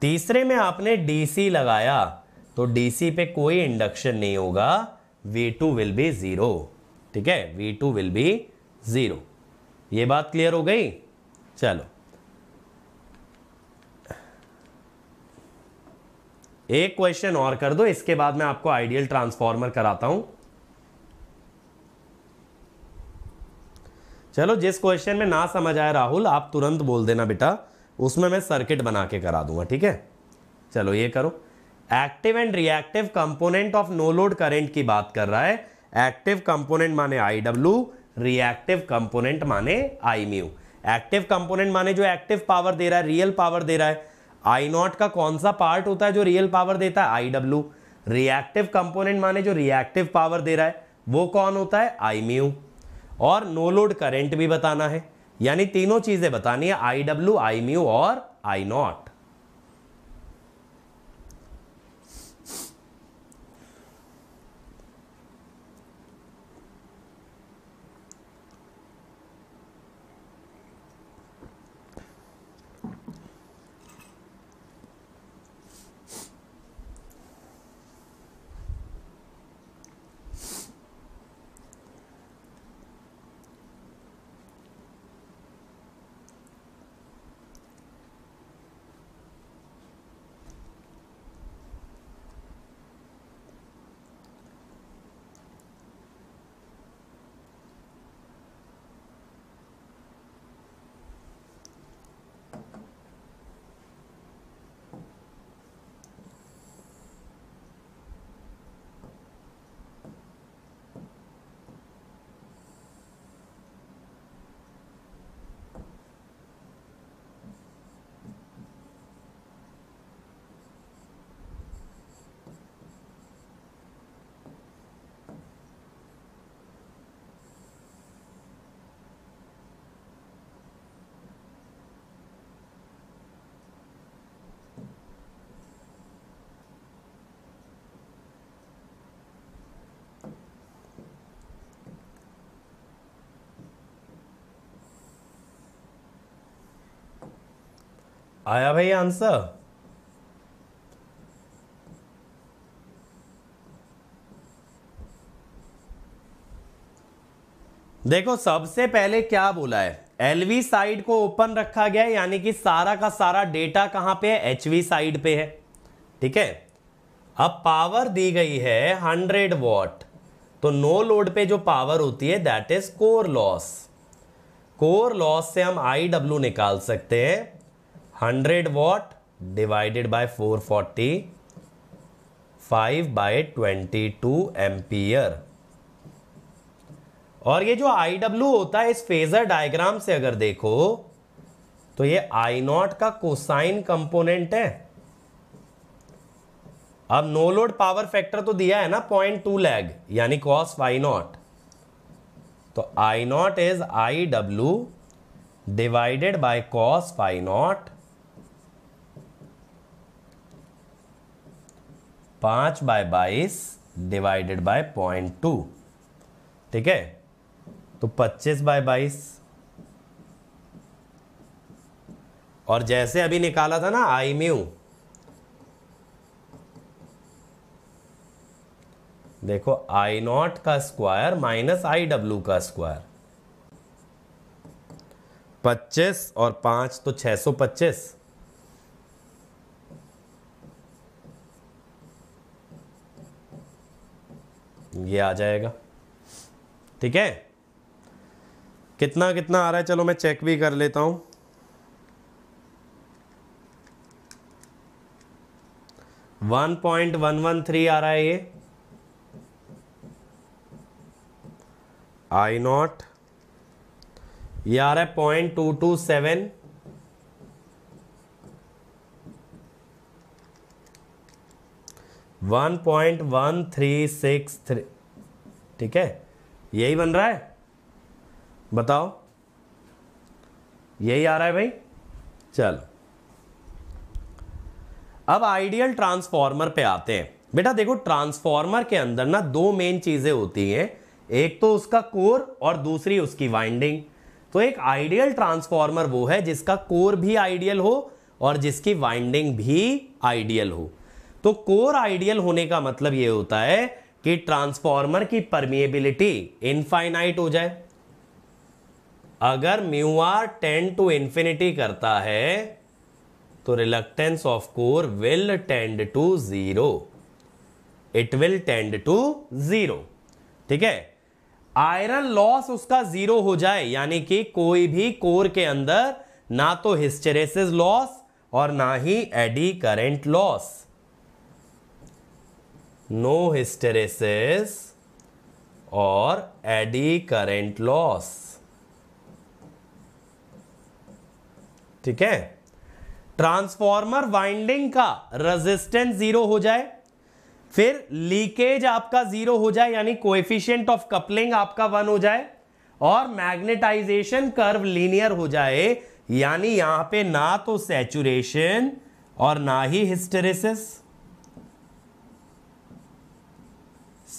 तीसरे में आपने डीसी लगाया। तो डीसी पे कोई इंडक्शन नहीं होगा V two will be zero ठीक है? V two will be zero ये बात क्लियर हो गई? चलो। एक क्वेश्चन और कर दो, इसके बाद मैं आपको आइडियल ट्रांसफॉर्मर कराता हूँ। चलो, जिस क्वेश्चन में ना समझ आया राहुल, आप तुरंत बोल देना बेटा। उसमें मैं सर्किट बना के करा दूँगा, ठीक है? चलो, ये करो। Active and reactive component of no load current की बात कर रहा है। एक्टिव कंपोनेंट माने आई डब्ल्यू रिएक्टिव कंपोनेंट माने आई म्यू एक्टिव कंपोनेंट माने जो एक्टिव पावर दे रहा है रियल पावर दे रहा है। आई नॉट का कौन सा पार्ट होता है जो रियल पावर देता है? आई डब्ल्यू रिएक्टिव कंपोनेंट माने जो रिएक्टिव पावर दे रहा है, वो कौन होता है? आई म्यू और नो लोड करेंट भी बताना है। यानी तीनों चीज़ें बतानी है आई डब्ल्यू आई म्यू और आई नॉट। आया भाई आंसर? देखो, सबसे पहले क्या बोला है? एलवी साइड को ओपन रखा गया है, यानी कि सारा का सारा डेटा कहाँ पे है? एचवी साइड पे है। ठीक है? अब पावर दी गई है 100 वॉट तो नो लोड पे जो पावर होती है that is core loss core loss से हम आई डब्ल्यू निकाल सकते हैं। 100 watt divided by 440 5 by 22 ampere. और ये जो आई डब्ल्यू होता है इस फेजर डायग्राम से अगर देखो तो ये आई नॉट का कोसाइन कंपोनेंट है। अब नो लोड पावर फैक्टर तो दिया है ना पॉइंट टू लैग यानी कॉस वाई नॉट। तो I naught is I W divided by cos phi naught. पाँच बाय बाईस डिवाइडेड बाय पॉइंट टू। ठीक है? तो 25 बाय बाईस। और जैसे अभी निकाला था ना, आई म्यू। देखो, आई नॉट का स्क्वायर माइनस आई डब्ल्यू का स्क्वायर। 25 और 5 तो 625 ये आ जाएगा। ठीक है? कितना कितना आ रहा है? चलो मैं चेक भी कर लेता हूँ। One point one one three आ रहा है ये। आई नॉट ये आ रहा है point two two seven. One point one three six three. ठीक है? यही बन रहा है? बताओ। यही आ रहा है भाई? चलो। अब आइडियल ट्रांसफॉर्मर पे आते हैं। बेटा देखो, ट्रांसफॉर्मर के अंदर ना दो मेन चीज़ें होती हैं। एक तो उसका कोर और दूसरी उसकी वाइंडिंग। तो एक आइडियल ट्रांसफॉर्मर वो है जिसका कोर भी आइडियल हो और जिसकी वाइंडिंग भी आइडियल हो। तो कोर आइडियल होने का मतलब यह होता है कि ट्रांसफॉर्मर की परमिएबिलिटी इनफाइनाइट हो जाए। अगर mu R tend to infinity करता है तो reluctance of core will tend to zero. It will tend to zero. ठीक है? आयरन लॉस उसका ज़ीरो हो जाए, यानी कि कोई भी कोर के अंदर ना तो हिस्टेरेसिस लॉस और ना ही eddy current loss. No hysteresis और एडी करेंट लॉस ठीक है? ट्रांसफॉर्मर वाइंडिंग का रेजिस्टेंस ज़ीरो हो जाए, फिर लीकेज आपका ज़ीरो हो जाए, यानी कोएफिशिएंट ऑफ़ कपलिंग आपका वन हो जाए, और मैग्नेटाइजेशन कर्व लीनियर हो जाए, यानी यहाँ पे ना तो सैचुरेशन और ना ही हिस्टेरेसिस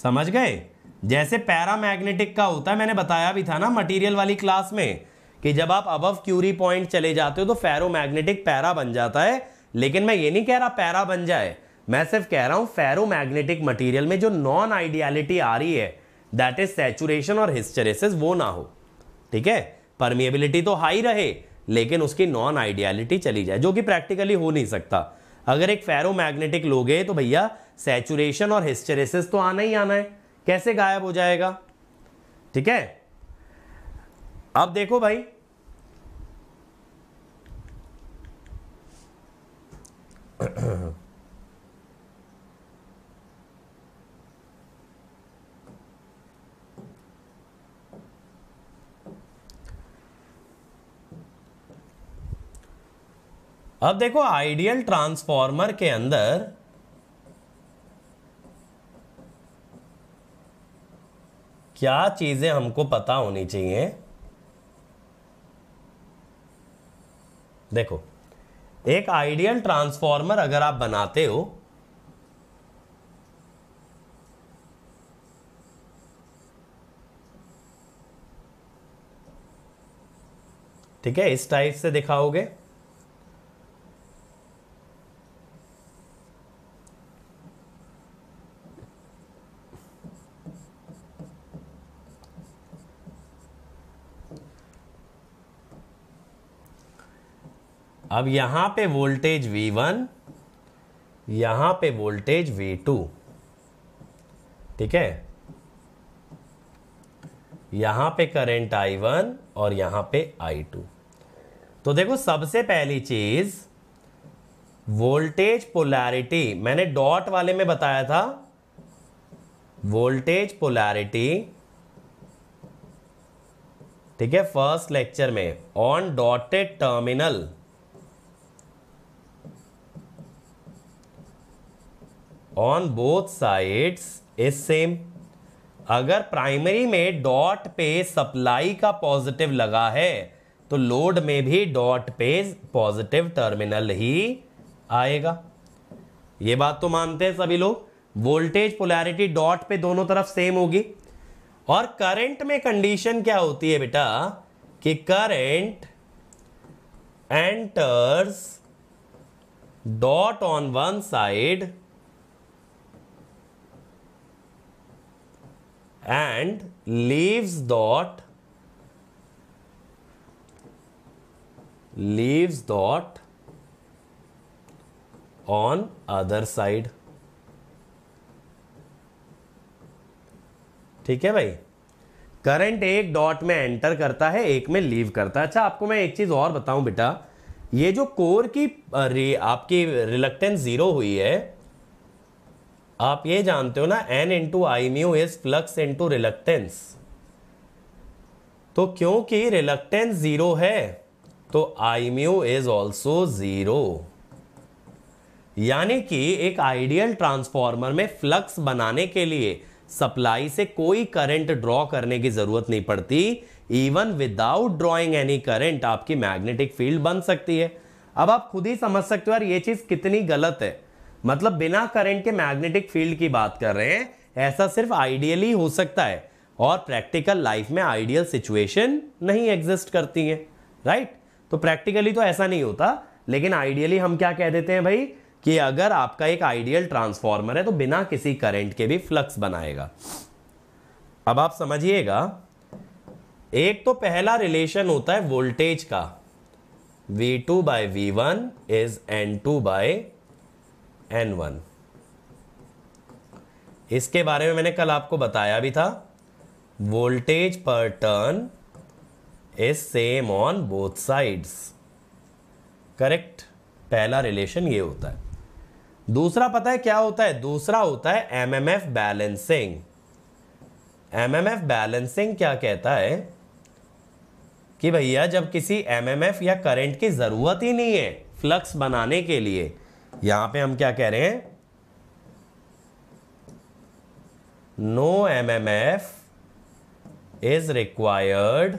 समझ गए? जैसे पैरामैग्नेटिक का होता है, मैंने बताया भी था ना मटेरियल वाली क्लास में कि जब आप अबव क्यूरी पॉइंट चले जाते हो तो फेरोमैग्नेटिक पैरा बन जाता है। लेकिन मैं ये नहीं कह रहा पैरा बन जाए। मैं सिर्फ़ कह रहा हूँ फेरोमैग्नेटिक मटेरियल में जो नॉन आइडियलिटी आ रही है दैट इज़ सेचुरेशन और हिस्टेरेसिस वो ना हो। ठीक है? परमिएबिलिटी तो हाई रहे, लेकिन उसकी नॉन आइडियलिटी चली जाए, जो कि प्रैक्टिकली हो नहीं सकता। अगर एक फेरोमैग्नेटिक लोगे तो भैया सैचुरेशन और हिस्टेरेसिस तो आना ही आना है। कैसे गायब हो जाएगा? ठीक है? अब देखो भाई। अब देखो, आइडियल ट्रांसफॉर्मर के अंदर क्या चीज़ें हमको पता होनी चाहिए? देखो, एक आइडियल ट्रांसफॉर्मर अगर आप बनाते हो, ठीक है, इस टाइप से दिखाओगे। अब यहाँ पे वोल्टेज V1 यहाँ पे वोल्टेज V2 ठीक है? यहाँ पे करंट I1 और यहाँ पे I2 तो देखो, सबसे पहली चीज़, वोल्टेज पोलैरिटी, मैंने डॉट वाले में बताया था, वोल्टेज पोलैरिटी, ठीक है, फ़र्स्ट लेक्चर में on dotted terminal on both sides is same अगर प्राइमरी में डॉट पे सप्लाई का पॉजिटिव लगा है तो लोड में भी डॉट पे पॉजिटिव टर्मिनल ही आएगा। ये बात तो मानते हैं सभी लोग। वोल्टेज पोलैरिटी डॉट पे दोनों तरफ़ सेम होगी। और करंट में कंडीशन क्या होती है बेटा? कि current enters dot on one side and leaves dot leaves dot on other side. ठीक है भाई? करंट एक डॉट में एंटर करता है, एक में लीव करता है। अच्छा आपको मैं एक चीज़ और बताऊँ बेटा। ये जो कोर की आपकी रिलक्टेंस ज़ीरो हुई है आप ये जानते हो ना N into I mu is flux into reluctance तो क्योंकि रिलक्टेंस ज़ीरो है तो I mu is also zero यानी कि एक आइडियल ट्रांसफॉर्मर में फ्लक्स बनाने के लिए सप्लाई से कोई करंट ड्रॉ करने की ज़रूरत नहीं पड़ती. Even without drawing any current आपकी मैग्नेटिक फ़ील्ड बन सकती है. अब आप खुद ही समझ सकते हो यार, ये चीज़ कितनी गलत है. मतलब बिना करंट के मैग्नेटिक फ़ील्ड की बात कर रहे हैं, ऐसा सिर्फ़ आइडियली हो सकता है। और प्रैक्टिकल लाइफ में आइडियल सिचुएशन नहीं एग्जिस्ट करती है राइट तो प्रैक्टिकली तो ऐसा नहीं होता, लेकिन आइडियली हम क्या कह देते हैं भाई? कि अगर आपका एक आइडियल ट्रांसफॉर्मर है तो बिना किसी करंट के भी फ्लक्स बनाएगा। अब आप समझिएगा, एक तो पहला रिलेशन होता है वोल्टेज का। V2 two by V one is N two by N one. इसके बारे में मैंने कल आपको बताया भी था। Voltage per turn is same on both sides correct पहला रिलेशन ये होता है। दूसरा पता है क्या होता है? दूसरा होता है एमएमएफ बैलेंसिंग एमएमएफ बैलेंसिंग क्या कहता है? कि भैया, जब किसी एमएमएफ या करंट की ज़रूरत ही नहीं है फ्लक्स बनाने के लिए यहाँ पे हम क्या कह रहे हैं? No MMF is required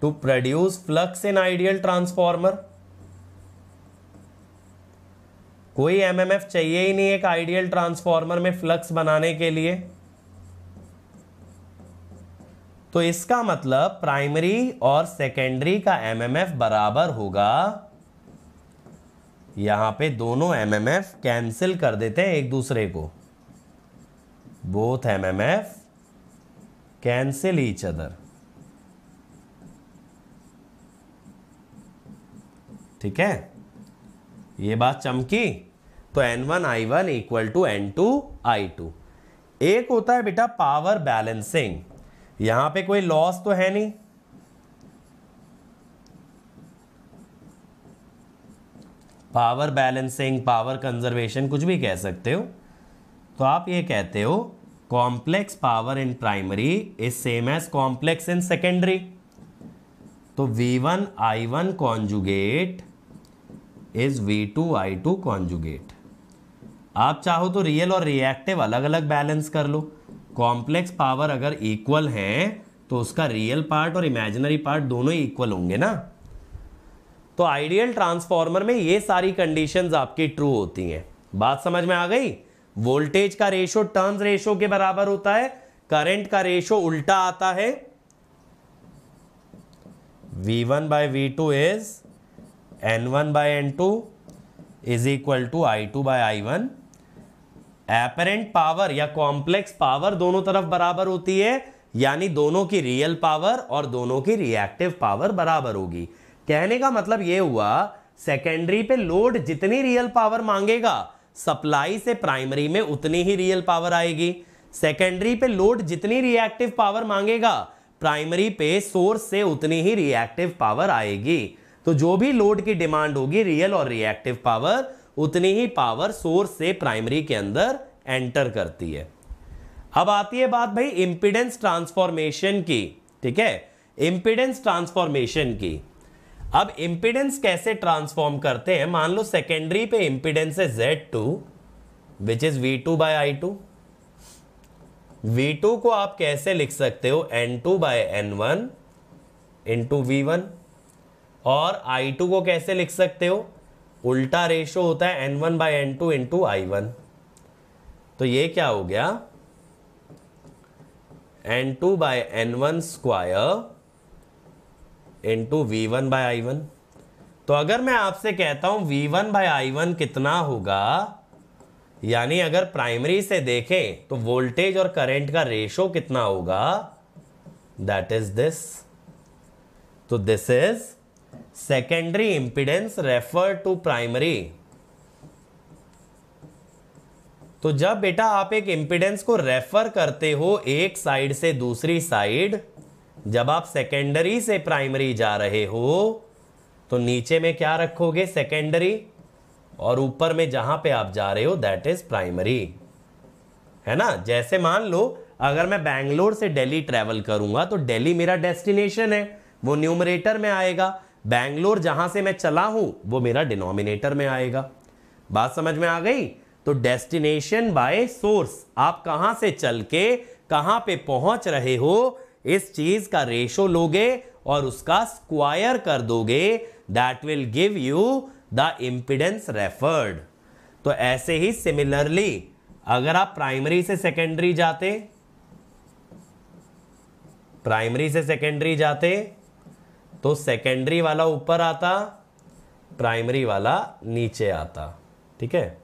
to produce flux in ideal transformer कोई एमएमएफ चाहिए ही नहीं एक आइडियल ट्रांसफॉर्मर में फ्लक्स बनाने के लिए। तो इसका मतलब प्राइमरी और सेकेंडरी का एमएमएफ बराबर होगा यहाँ पे दोनों एमएमएफ कैंसिल कर देते हैं एक दूसरे को। Both MMF cancel each other ठीक है? ये बात चमकी? तो N one I one equal to N two I two एक होता है बेटा पावर बैलेंसिंग यहाँ पे कोई लॉस तो है नहीं। पावर बैलेंसिंग, पावर कंजर्वेशन, कुछ भी कह सकते हो। तो आप ये कहते हो, complex power in primary is same as complex in secondary. तो V one I one conjugate is V two I two conjugate आप चाहो तो रियल और रिएक्टिव अलग अलग बैलेंस कर लो। कॉम्प्लेक्स पावर अगर इक्वल है तो उसका रियल पार्ट और इमेजिनरी पार्ट दोनों ही इक्वल होंगे ना। तो आइडियल ट्रांसफॉर्मर में ये सारी कंडीशंस आपकी ट्रू होती हैं। बात समझ में आ गई? वोल्टेज का रेशो टर्न्स रेशो के बराबर होता है, करंट का रेशो उल्टा आता है। V1 one by V two is N one by N two is equal to I two by I one apparent power या कॉम्प्लेक्स पावर दोनों तरफ़ बराबर होती है, यानी दोनों की रियल पावर और दोनों की रिएक्टिव पावर बराबर होगी। कहने का मतलब यह हुआ सेकेंडरी पे लोड जितनी रियल पावर मांगेगा सप्लाई से प्राइमरी में उतनी ही रियल पावर आएगी। सेकेंडरी पे लोड जितनी रिएक्टिव पावर मांगेगा प्राइमरी पे सोर्स से उतनी ही रिएक्टिव पावर आएगी। तो जो भी लोड की डिमांड होगी रियल और रिएक्टिव पावर उतनी ही पावर सोर्स से प्राइमरी के अंदर एंटर करती है। अब आती है बात भाई इंपिडेंस ट्रांसफॉर्मेशन की, ठीक है? इंपिडेंस ट्रांसफॉर्मेशन की। अब इंपिडेंस कैसे ट्रांसफॉर्म करते हैं? मान लो सेकेंडरी पे इंपिडेंस है Z two which is V two by I two V two को आप कैसे लिख सकते हो? N two by N one into V one और आई टू को कैसे लिख सकते हो? उल्टा रेशो होता है N one by N two into I one तो ये क्या हो गया? N two by N one square into V one by I one तो अगर मैं आपसे कहता हूँ we one by I one कितना होगा, यानी अगर प्राइमरी से देखें तो वोल्टेज और करंट का रेशो कितना होगा? दैट इज़ दिस तो this is secondary impedance refer to primary तो जब बेटा आप एक इंपिडेंस को रेफर करते हो एक साइड से दूसरी साइड जब आप सेकेंडरी से प्राइमरी जा रहे हो तो नीचे में क्या रखोगे? सेकेंडरी और ऊपर में जहाँ पे आप जा रहे हो दैट इज़ प्राइमरी है ना? जैसे मान लो, अगर मैं बैंगलोर से दिल्ली ट्रेवल करूँगा तो दिल्ली मेरा डेस्टिनेशन है। वो न्यूमरेटर में आएगा। बैंगलोर जहाँ से मैं चला हूँ, वो मेरा डिनोमिनेटर में आएगा। बात समझ में आ गई? तो डेस्टिनेशन बाय सोर्स आप कहाँ से चल के, कहाँ पे पहुँच रहे हो इस चीज़ का रेशो लोगे और उसका स्क्वायर कर दोगे that will give you the impedance referred तो ऐसे ही सिमिलरली अगर आप प्राइमरी से सेकेंडरी जाते प्राइमरी से सेकेंडरी जाते तो सेकेंडरी वाला ऊपर आता प्राइमरी वाला नीचे आता, ठीक है?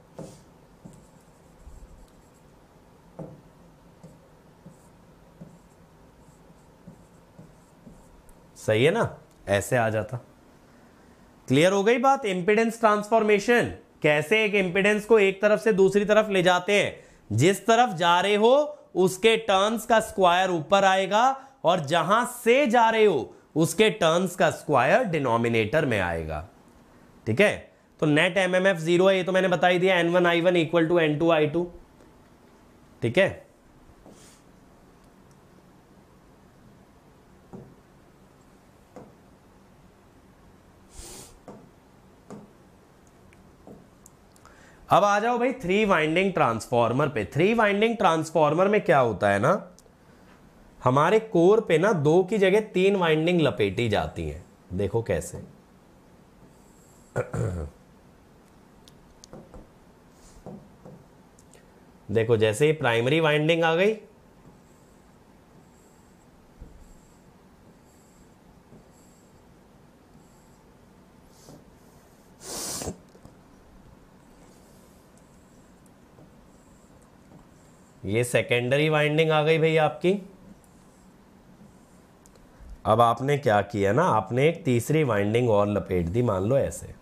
सही है ना? ऐसे आ जाता। क्लियर हो गई बात? इंपिडेंस ट्रांसफॉर्मेशन कैसे एक इंपिडेंस को एक तरफ़ से दूसरी तरफ़ ले जाते हैं? जिस तरफ़ जा रहे हो, उसके टर्न्स का स्क्वायर ऊपर आएगा और जहाँ से जा रहे हो, उसके टर्न्स का स्क्वायर डिनोमिनेटर में आएगा। ठीक है? तो net M M F zero है, ये तो मैंने बताई दिया N one I one equal to N two I two ठीक है? अब आ जाओ भाई थ्री वाइंडिंग ट्रांसफॉर्मर पे। थ्री वाइंडिंग ट्रांसफॉर्मर में क्या होता है ना? हमारे कोर पे ना दो की जगह तीन वाइंडिंग लपेटी जाती हैं। देखो कैसे। <clears throat> देखो, जैसे ही प्राइमरी वाइंडिंग आ गई ये सेकेंडरी वाइंडिंग आ गई भाई आपकी। अब आपने क्या किया ना, आपने एक तीसरी वाइंडिंग और लपेट दी, मान लो ऐसे।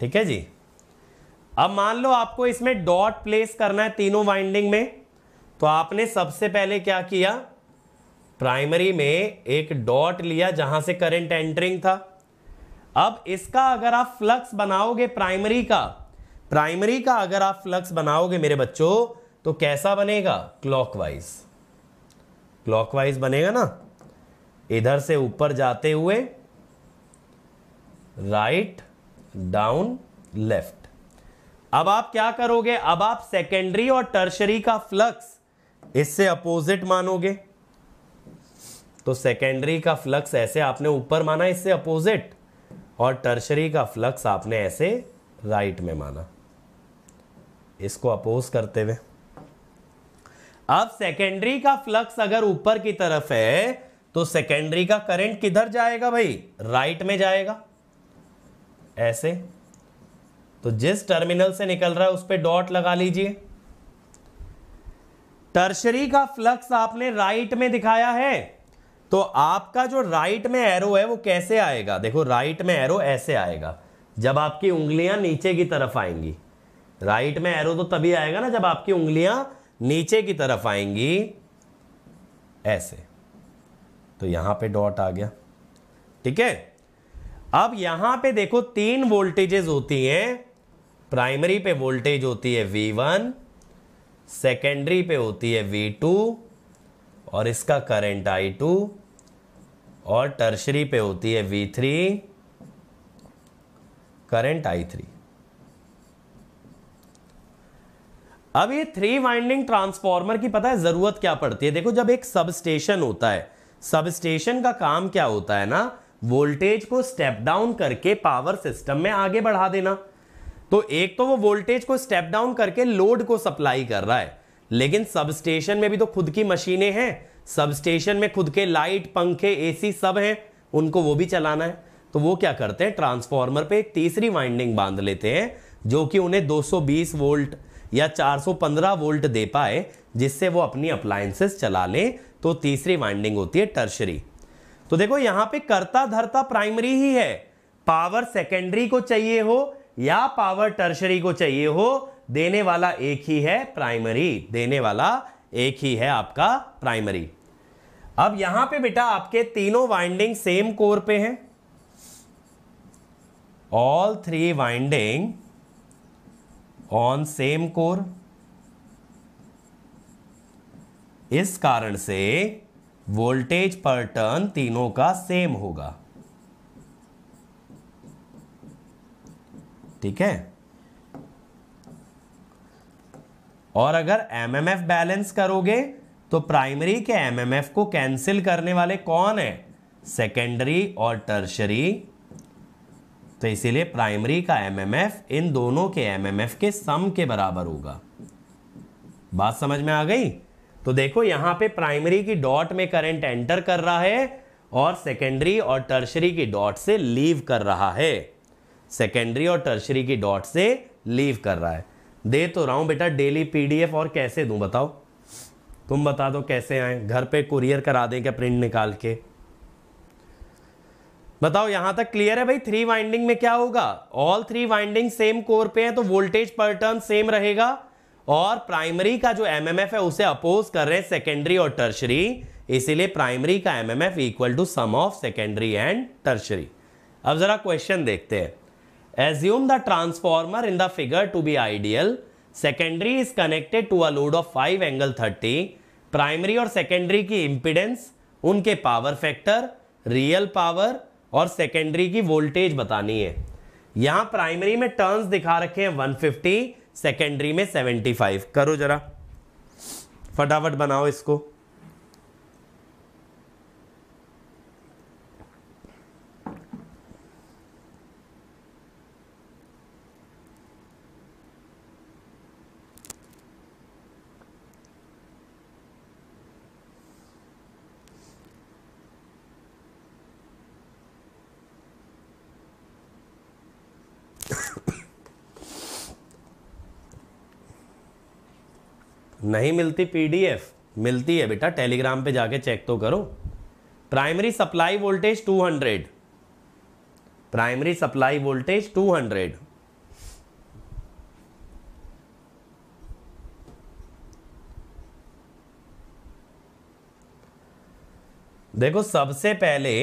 ठीक है जी? अब मान लो आपको इसमें डॉट प्लेस करना है तीनों वाइंडिंग में तो आपने सबसे पहले क्या किया? प्राइमरी में एक डॉट लिया जहाँ से करंट एंटरिंग था। अब इसका अगर आप फ्लक्स बनाओगे प्राइमरी का प्राइमरी का अगर आप फ्लक्स बनाओगे मेरे बच्चों तो कैसा बनेगा? क्लॉकवाइज क्लॉकवाइज बनेगा ना? इधर से ऊपर जाते हुए राइट डाउन लेफ़्ट अब आप क्या करोगे? अब आप सेकेंडरी और टर्शरी का फ्लक्स इससे अपोजिट मानोगे। तो सेकेंडरी का फ्लक्स ऐसे आपने ऊपर माना, इससे अपोजिट और टर्शरी का फ्लक्स आपने ऐसे राइट में माना। इसको अपोज करते हुए। अब सेकेंडरी का फ्लक्स अगर ऊपर की तरफ़ है तो सेकेंडरी का करंट किधर जाएगा भाई? राइट में जाएगा। ऐसे। तो जिस टर्मिनल से निकल रहा है, उस पर डॉट लगा लीजिए। टर्शरी का फ्लक्स आपने राइट में दिखाया है तो आपका जो राइट में एरो है, वो कैसे आएगा? देखो राइट में एरो ऐसे आएगा। जब आपकी उंगलियाँ नीचे की तरफ़ आएँगी। राइट में एरो तो तभी आएगा ना जब आपकी उंगलियाँ नीचे की तरफ़ आएँगी। ऐसे। तो यहाँ पे डॉट आ गया। ठीक है? अब यहाँ पे देखो तीन वोल्टेजेस होती हैं। प्राइमरी पे वोल्टेज होती है V1 सेकेंडरी पे होती है V2 और इसका करंट I2 और टर्शरी पे होती है वी V3 करंट I3 अब ये थ्री वाइंडिंग ट्रांसफॉर्मर की पता है ज़रूरत क्या पड़ती है? देखो, जब एक सब स्टेशन होता है सब स्टेशन का काम क्या होता है ना? वोल्टेज को स्टेप डाउन करके पावर सिस्टम में आगे बढ़ा देना। तो एक तो वो वोल्टेज को स्टेप डाउन करके लोड को सप्लाई कर रहा है। लेकिन सब स्टेशन में भी तो खुद की मशीनें हैं। सब स्टेशन में खुद के लाइट पंखे एसी सब हैं। उनको वो भी चलाना है। तो वो क्या करते हैं? ट्रांसफॉर्मर पे एक तीसरी वाइंडिंग बाँध लेते हैं, जो कि उन्हें 220 वोल्ट या 415 वोल्ट दे पाए, जिससे वो अपनी अप्लायंसेस चला लें तो तीसरी वाइंडिंग होती है टर्शरी तो देखो, यहाँ पे करता धरता प्राइमरी ही है। पावर सेकेंडरी को चाहिए हो या पावर टर्शरी को चाहिए हो, देने वाला एक ही है प्राइमरी देने वाला एक ही है आपका प्राइमरी अब यहाँ पे बेटा आपके तीनों वाइंडिंग सेम कोर पे हैं। All three winding on same core इस कारण से वोल्टेज पर टर्न तीनों का सेम होगा। ठीक है? और अगर एमएमएफ बैलेंस करोगे तो प्राइमरी के एमएमएफ को कैंसिल करने वाले कौन है? सेकेंडरी और टर्शरी तो इसीलिए प्राइमरी का एमएमएफ इन दोनों के एमएमएफ के सम के बराबर होगा। बात समझ में आ गई? तो देखो, यहाँ पे प्राइमरी की डॉट में करंट एंटर कर रहा है और सेकेंडरी और टर्शरी की डॉट से लीव कर रहा है। सेकेंडरी और टर्शरी की डॉट से लीव कर रहा है। दे तो रहा हूँ बेटा डेली पीडीएफ और कैसे दूँ बताओ? तुम बता दो कैसे आए? घर पे कुरियर करा दें क्या प्रिंट निकाल के? बताओ, यहाँ तक क्लियर है भाई? थ्री वाइंडिंग में क्या होगा? All three winding same core पे है तो वोल्टेज पर टर्न सेम रहेगा। और प्राइमरी का जो एमएमएफ है, उसे अपोज कर रहे हैं सेकेंडरी और टर्शरी इसीलिए प्राइमरी का MMF equal to sum of secondary and tertiary अब जरा क्वेश्चन देखते हैं। Assume the transformer in the figure to be ideal secondary is connected to a load of five angle thirty primary और secondary की impedance उनके power factor real power और secondary की voltage बतानी है। यहाँ प्राइमरी में टर्न्स दिखा रखे हैं 150 सेकेंडरी में 75 करो जरा। फटाफट बनाओ इसको। नहीं मिलती पीडीएफ, मिलती है बेटा, टेलीग्राम पे जाके चेक तो करो। Primary supply voltage 200 primary supply voltage 200 देखो, सबसे पहले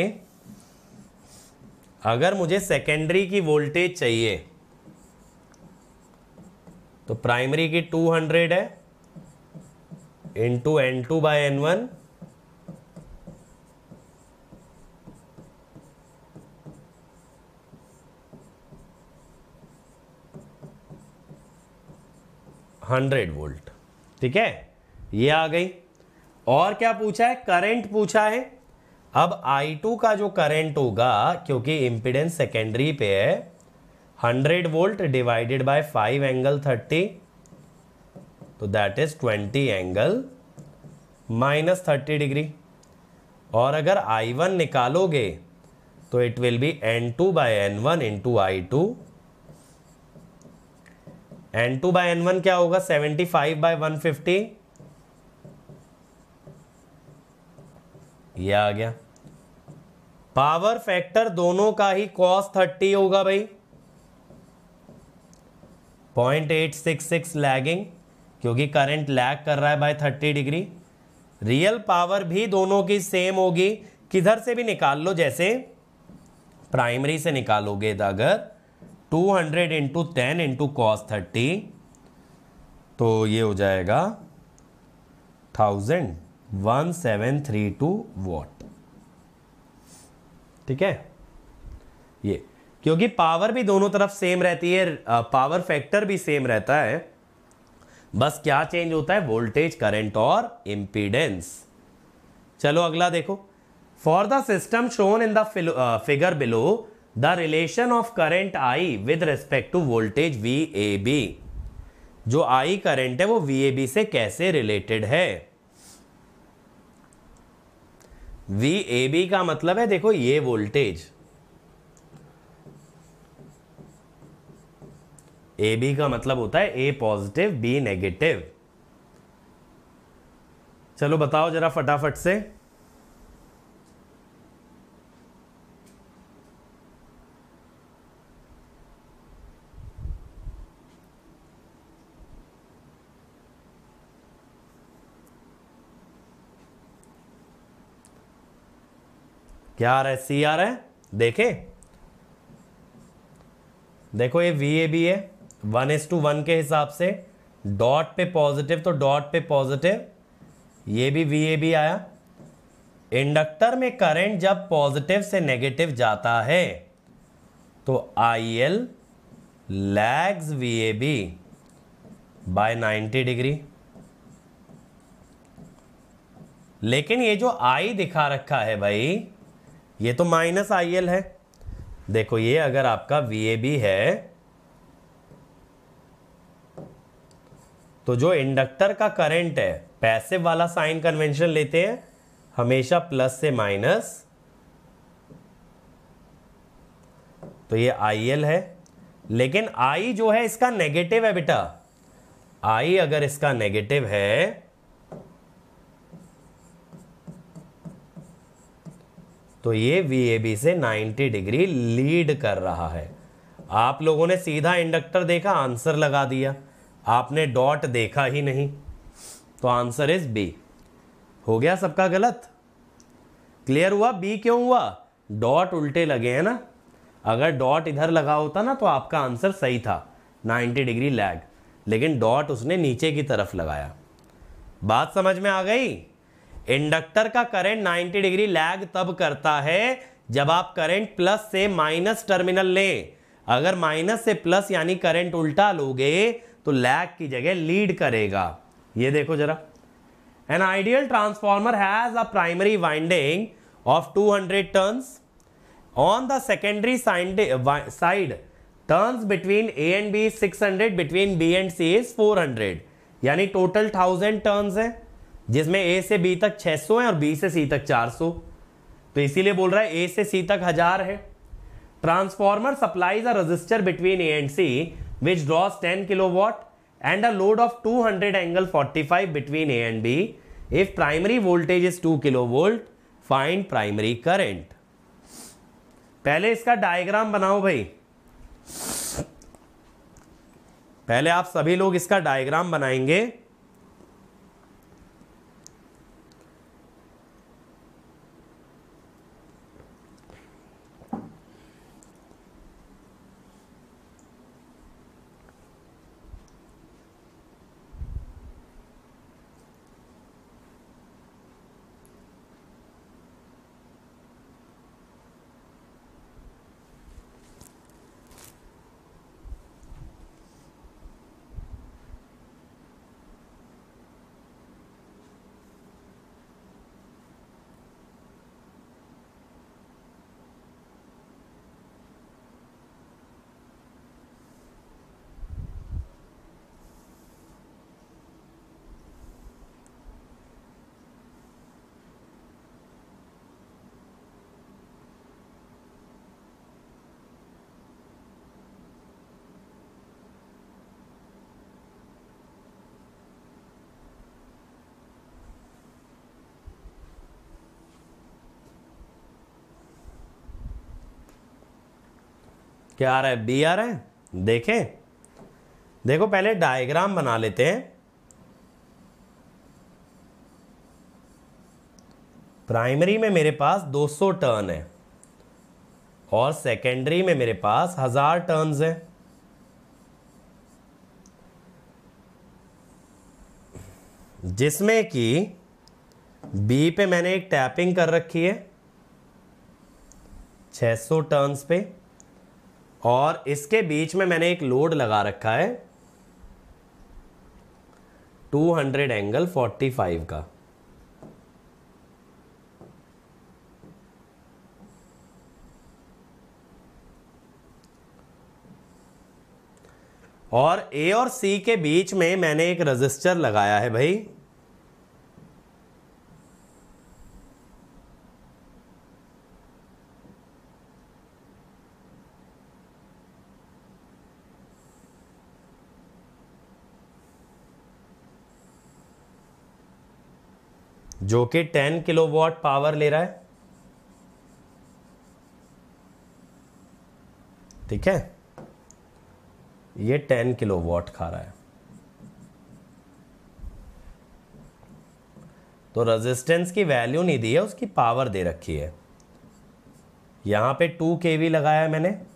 अगर मुझे सेकेंडरी की वोल्टेज चाहिए तो प्राइमरी की 200 है into N two by N one hundred volt. ठीक है? ये आ गई। और क्या पूछा है? करंट पूछा है। अब I2 का जो करंट होगा, क्योंकि इंपिडेंस सेकेंडरी पे है 100 वोल्ट डिवाइडेड बाय 5 एंगल 30 तो that is 20 angle minus thirty degree और अगर I1 निकालोगे तो it will be N two by N one into I two N two by N one क्या होगा? 75 फाइव बाई वन फिफ्टी आ गया। Power factor दोनों का ही कॉस थर्टी होगा भाई। Point eight six six lagging क्योंकि करंट लैग कर रहा है by thirty degree real power भी दोनों की सेम होगी. किधर से भी निकाल लो, जैसे प्राइमरी से निकालोगे तो अगर 200 hundred into ten into cos thirty तो ये हो जाएगा thousand one seven three two watt ठीक है? ये. क्योंकि पावर भी दोनों तरफ़ सेम रहती है पावर फैक्टर भी सेम रहता है. बस क्या चेंज होता है? वोल्टेज करंट और इंपीडेंस चलो अगला देखो। For the system shown in the figure below the relation of current I with respect to voltage V A B जो आई करंट है, वो वी ए बी से कैसे रिलेटेड है? वी ए बी का मतलब है, देखो ये वोल्टेज ए बी का मतलब होता है ए पॉजिटिव बी नेगेटिव चलो बताओ जरा फटाफट से। क्या आ रहा है? सी आ रहा है? देखे। देखो ये वी ए बी है। वन एस टू वन के हिसाब से, डॉट पे पॉजिटिव तो डॉट पे पॉजिटिव, ये भी वी ए बी आया। इंडक्टर में करंट जब पॉजिटिव से नेगेटिव जाता है तो I L lags V A B by ninety degree. लेकिन ये जो आई दिखा रखा है भाई, ये तो माइनस आई एल है। देखो, ये अगर आपका वी ए बी है तो जो इंडक्टर का करंट है, पैसिव वाला साइन कन्वेंशन लेते हैं, हमेशा प्लस से माइनस। तो ये आई एल है। लेकिन आई जो है, इसका नेगेटिव है बेटा। आई अगर इसका नेगेटिव है तो ये वी से 90 डिग्री लीड कर रहा है। आप लोगों ने सीधा इंडक्टर देखा आंसर लगा दिया। आपने डॉट देखा ही नहीं। तो आंसर इज़ बी हो गया सबका गलत? क्लियर हुआ? बी क्यों हुआ? डॉट उल्टे लगे हैं ना? अगर डॉट इधर लगा होता ना तो आपका आंसर सही था। 90 डिग्री लैग। लेकिन डॉट उसने नीचे की तरफ़ लगाया। बात समझ में आ गई? इंडक्टर का करंट 90 डिग्री लैग तब करता है जब आप करंट प्लस से माइनस टर्मिनल लें। अगर माइनस से प्लस यानी करंट उल्टा लोगे तो लैग की जगह लीड करेगा। ये देखो जरा। An ideal transformer has a primary winding of 200 turns on the secondary side turns between A and B 600 between B and C is 400 यानी टोटल थाउज़ेंड टर्न्स है, जिसमें ए से बी तक 600 है और बी से सी तक 400 तो इसीलिए बोल रहा है ए से सी तक हज़ार है। Transformer supplies a resistor between A and C which draws 10 kilowatt and a load of 200 angle 45 between A and B. If primary voltage is 2 kilovolt, find primary current. पहले इसका डायग्राम बनाओ भाई पहले आप सभी लोग इसका डायग्राम बनाएँगे क्या आ रहा है? बी आ रहा है? देखें। देखो, पहले डायग्राम बना लेते हैं। प्राइमरी में मेरे पास 200 टर्न है और सेकेंडरी में मेरे पास हज़ार टर्न्स है। जिसमें कि बी पे मैंने एक टैपिंग कर रखी है 600 टर्न्स पे। और इसके बीच में मैंने एक लोड लगा रखा है। 200 एंगल 45 का। और ए और सी के बीच में मैंने एक रजिस्टर लगाया है भाई। जो कि 10 किलोवाट पावर ले रहा है। ठीक है? ये 10 किलोवाट खा रहा है। तो रेजिस्टेंस की वैल्यू नहीं दी है, उसकी पावर दे रखी है। यहाँ पे 2 केवी लगाया मैंने।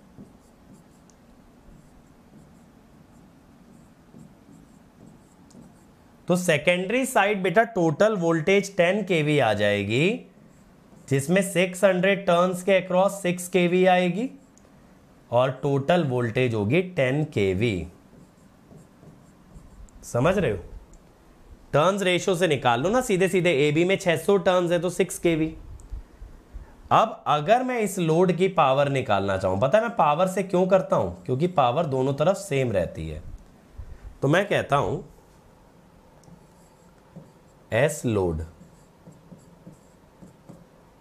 तो सेकेंडरी साइड बेटा टोटल वोल्टेज 10 केवी आ जाएगी, जिसमें 600 टर्न्स के अक्रॉस 6 केवी आएगी और टोटल वोल्टेज होगी 10 केवी समझ रहे हो? टर्न्स रेशियो से निकाल लो ना सीधे सीधे ए बी में 600 टर्न्स है तो 6 केवी अब अगर मैं इस लोड की पावर निकालना चाहूँ, पता है मैं पावर से क्यों करता हूँ? क्योंकि पावर दोनों तरफ़ सेम रहती है। तो मैं कहता हूँ S load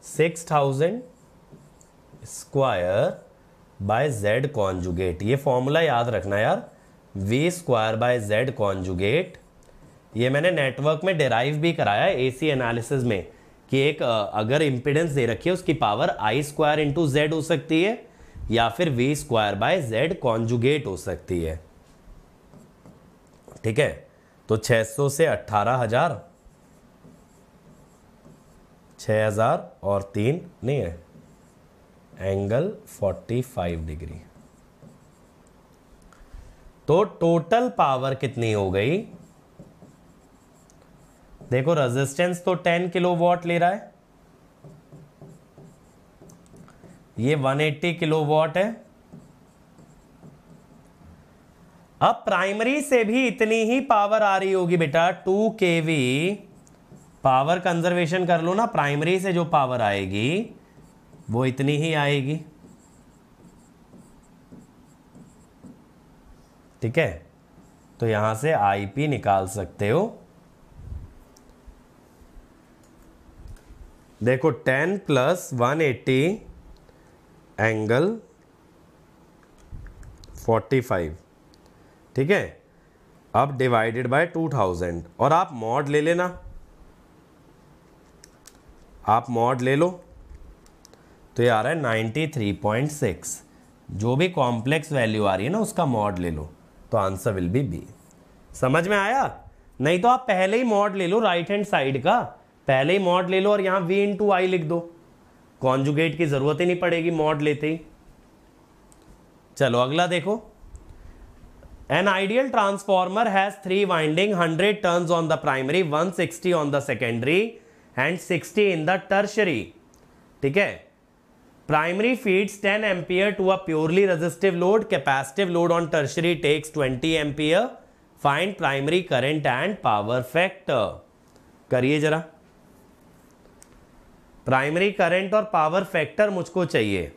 six thousand square by Z conjugate ये फॉर्मूला याद रखना यार। V square by Z conjugate ये मैंने नेटवर्क में डेराइव भी कराया ए सी एनालिसिस में कि एक अगर इम्पिडेंस दे रखी है, उसकी power I square into Z हो सकती है, या फिर V square by Z conjugate हो सकती है। ठीक है? तो 600 से 18000 छः हज़ार और तीन नहीं है। एंगल फोर्टी फाइव डिग्री तो टोटल पावर कितनी हो गई? देखो रेजिस्टेंस तो 10 किलोवाट ले रहा है। ये 180 किलोवाट है। अब प्राइमरी से भी इतनी ही पावर आ रही होगी बेटा 2 केवी पावर कंजर्वेशन कर लो ना, प्राइमरी से जो पावर आएगी, वो इतनी ही आएगी। ठीक है? तो यहाँ से आईपी निकाल सकते हो। देखो 10 प्लस 180 एंगल 45 ठीक है? अब डिवाइडेड बाय 2000 और आप मॉड ले लेना। आप मॉड ले लो। तो ये आ रहा है 93.6 जो भी कॉम्प्लेक्स वैल्यू आ रही है ना, उसका मॉड ले लो। तो आंसर विल बी बी समझ में आया? नहीं तो आप पहले ही मॉड ले लो राइट हैंड साइड का। पहले ही मॉड ले लो और यहाँ वी इंटू आई लिख दो। कॉन्जुगेट की ज़रूरत ही नहीं पड़ेगी मॉड लेते ही। चलो, अगला देखो। An ideal transformer has three winding hundred turns on the primary one sixty on the secondary and 60 in the tertiary ठीक है? Primary feeds ten ampere to a purely resistive load capacitive load on tertiary takes 20 ampere find primary current and power factor करिए जरा। Primary current और power factor मुझको चाहिए।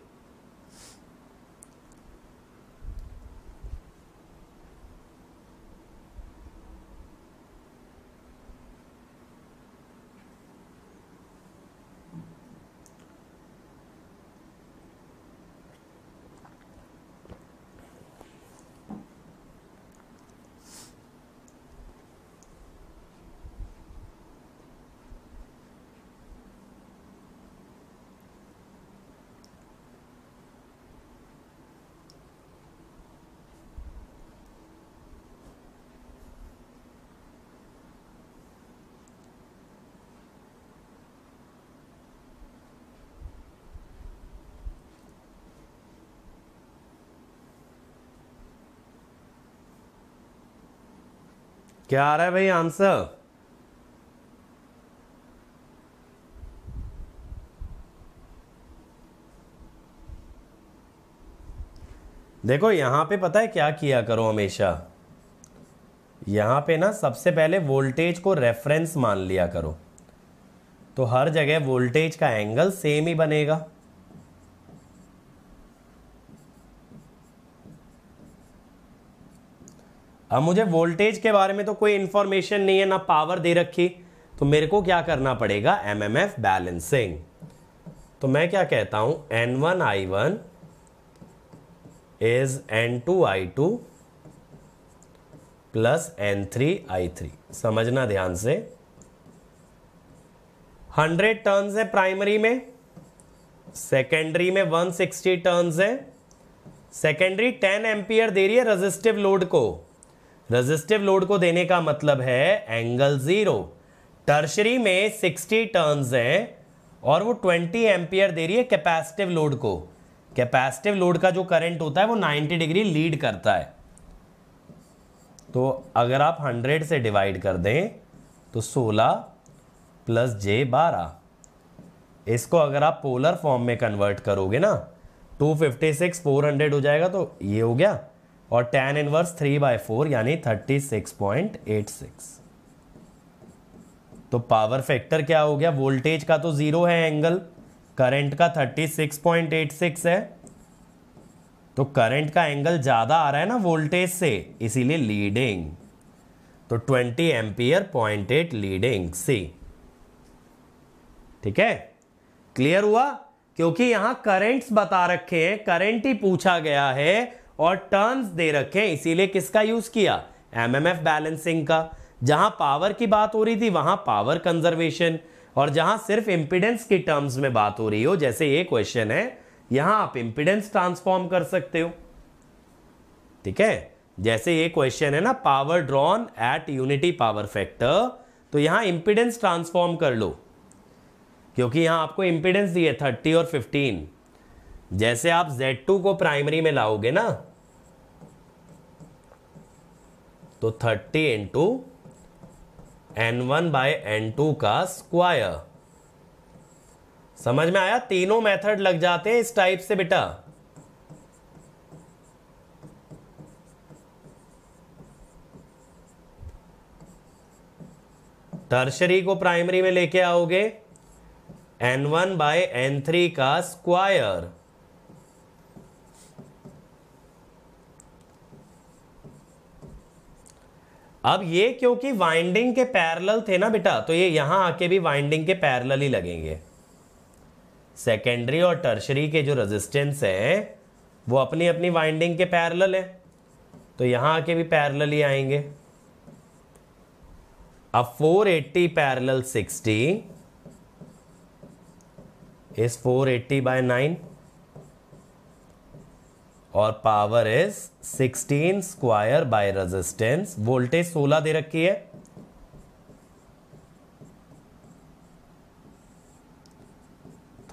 क्या आ रहा है भाई आंसर? देखो, यहाँ पे पता है क्या किया करो हमेशा? यहाँ पे ना सबसे पहले वोल्टेज को रेफरेंस मान लिया करो। तो हर जगह वोल्टेज का एंगल सेम ही बनेगा। अब मुझे वोल्टेज के बारे में तो कोई इंफॉर्मेशन नहीं है, ना पावर दे रखी। तो मेरे को क्या करना पड़ेगा? एम एम एफ़ बैलेंसिंग तो मैं क्या कहता हूँ? N one I one is N two I two plus N three I three समझना ध्यान से। हंड्रेड टर्न्स है प्राइमरी में। सेकेंडरी में वन सिक्सटी टर्न्स है। सेकेंडरी टेन एम्पियर दे रही है रेजिस्टिव लोड को। रेजिस्टिव लोड को देने का मतलब है एंगल ज़ीरो टर्शरी में 60 टर्न्स है और वो 20 एम्पियर दे रही है कैपेसिटिव लोड को. कैपेसिटिव लोड का जो करंट होता है वो 90 डिग्री लीड करता है. तो अगर आप 100 से डिवाइड कर दें तो 16 प्लस जे बारह. इसको अगर आप पोलर फॉर्म में कन्वर्ट करोगे ना 256 400 हो जाएगा तो ये हो गया. और tan inverse three by four यानी thirty six point eight six तो पावर फैक्टर क्या हो गया? वोल्टेज का तो ज़ीरो है एंगल करंट का thirty six point eight six है। तो करंट का एंगल ज़्यादा आ रहा है ना वोल्टेज से, इसीलिए लीडिंग तो twenty ampere point eight leading see ठीक है? क्लियर हुआ? क्योंकि यहाँ करंट्स बता रखे हैं करेंट ही पूछा गया है और टर्न्स दे रखे हैं इसीलिए किसका यूज़ किया? एमएमएफ बैलेंसिंग का। जहाँ पावर की बात हो रही थी, वहाँ पावर कंजर्वेशन और जहाँ सिर्फ़ इंपिडेंस की टर्म्स में बात हो रही हो, जैसे ये क्वेश्चन है, यहाँ आप इंपिडेंस ट्रांसफॉर्म कर सकते हो। ठीक है? जैसे ये क्वेश्चन है ना power drawn at unity power factor तो यहाँ इंपिडेंस ट्रांसफॉर्म कर लो। क्योंकि यहाँ आपको इंपिडेंस दिए थर्टी और फिफ्टीन जैसे आप Z2 को प्राइमरी में लाओगे ना तो 30 into N one by N two का स्क्वायर। समझ में आया? तीनों मेथड लग जाते हैं इस टाइप से बेटा। टर्शरी को प्राइमरी में लेके आओगे। N one by N three का स्क्वायर। अब ये क्योंकि वाइंडिंग के पैरेलल थे ना बेटा तो ये यहाँ आके भी वाइंडिंग के पैरेलल ही लगेंगे। सेकेंडरी और टर्शरी के जो रेजिस्टेंस है, वो अपनी अपनी वाइंडिंग के पैरेलल है। तो यहाँ आके भी पैरेलल ही आएँगे। अब 480 एट्टी पैरेलल 60 इज़ 480 बाय 9 और power is 16 square by resistance voltage 16 दे रखी है।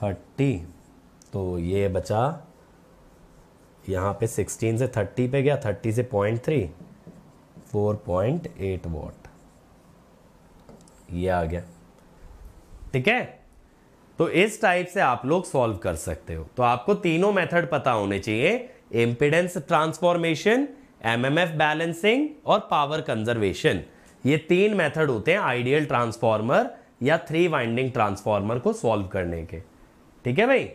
थर्टी। तो ये बचा। यहाँ पे 16 से 30 पे गया। 30 से point three four point eight watt ये आ गया। ठीक है? तो इस टाइप से आप लोग सॉल्व कर सकते हो। तो आपको तीनों मेथड पता होने चाहिए। इम्पिडेंस ट्रांसफॉर्मेशन एमएमएफ बैलेंसिंग और पावर कंजर्वेशन ये तीन मेथड होते हैं आइडियल ट्रांसफॉर्मर या थ्री वाइंडिंग ट्रांसफॉर्मर को सॉल्व करने के। ठीक है भाई?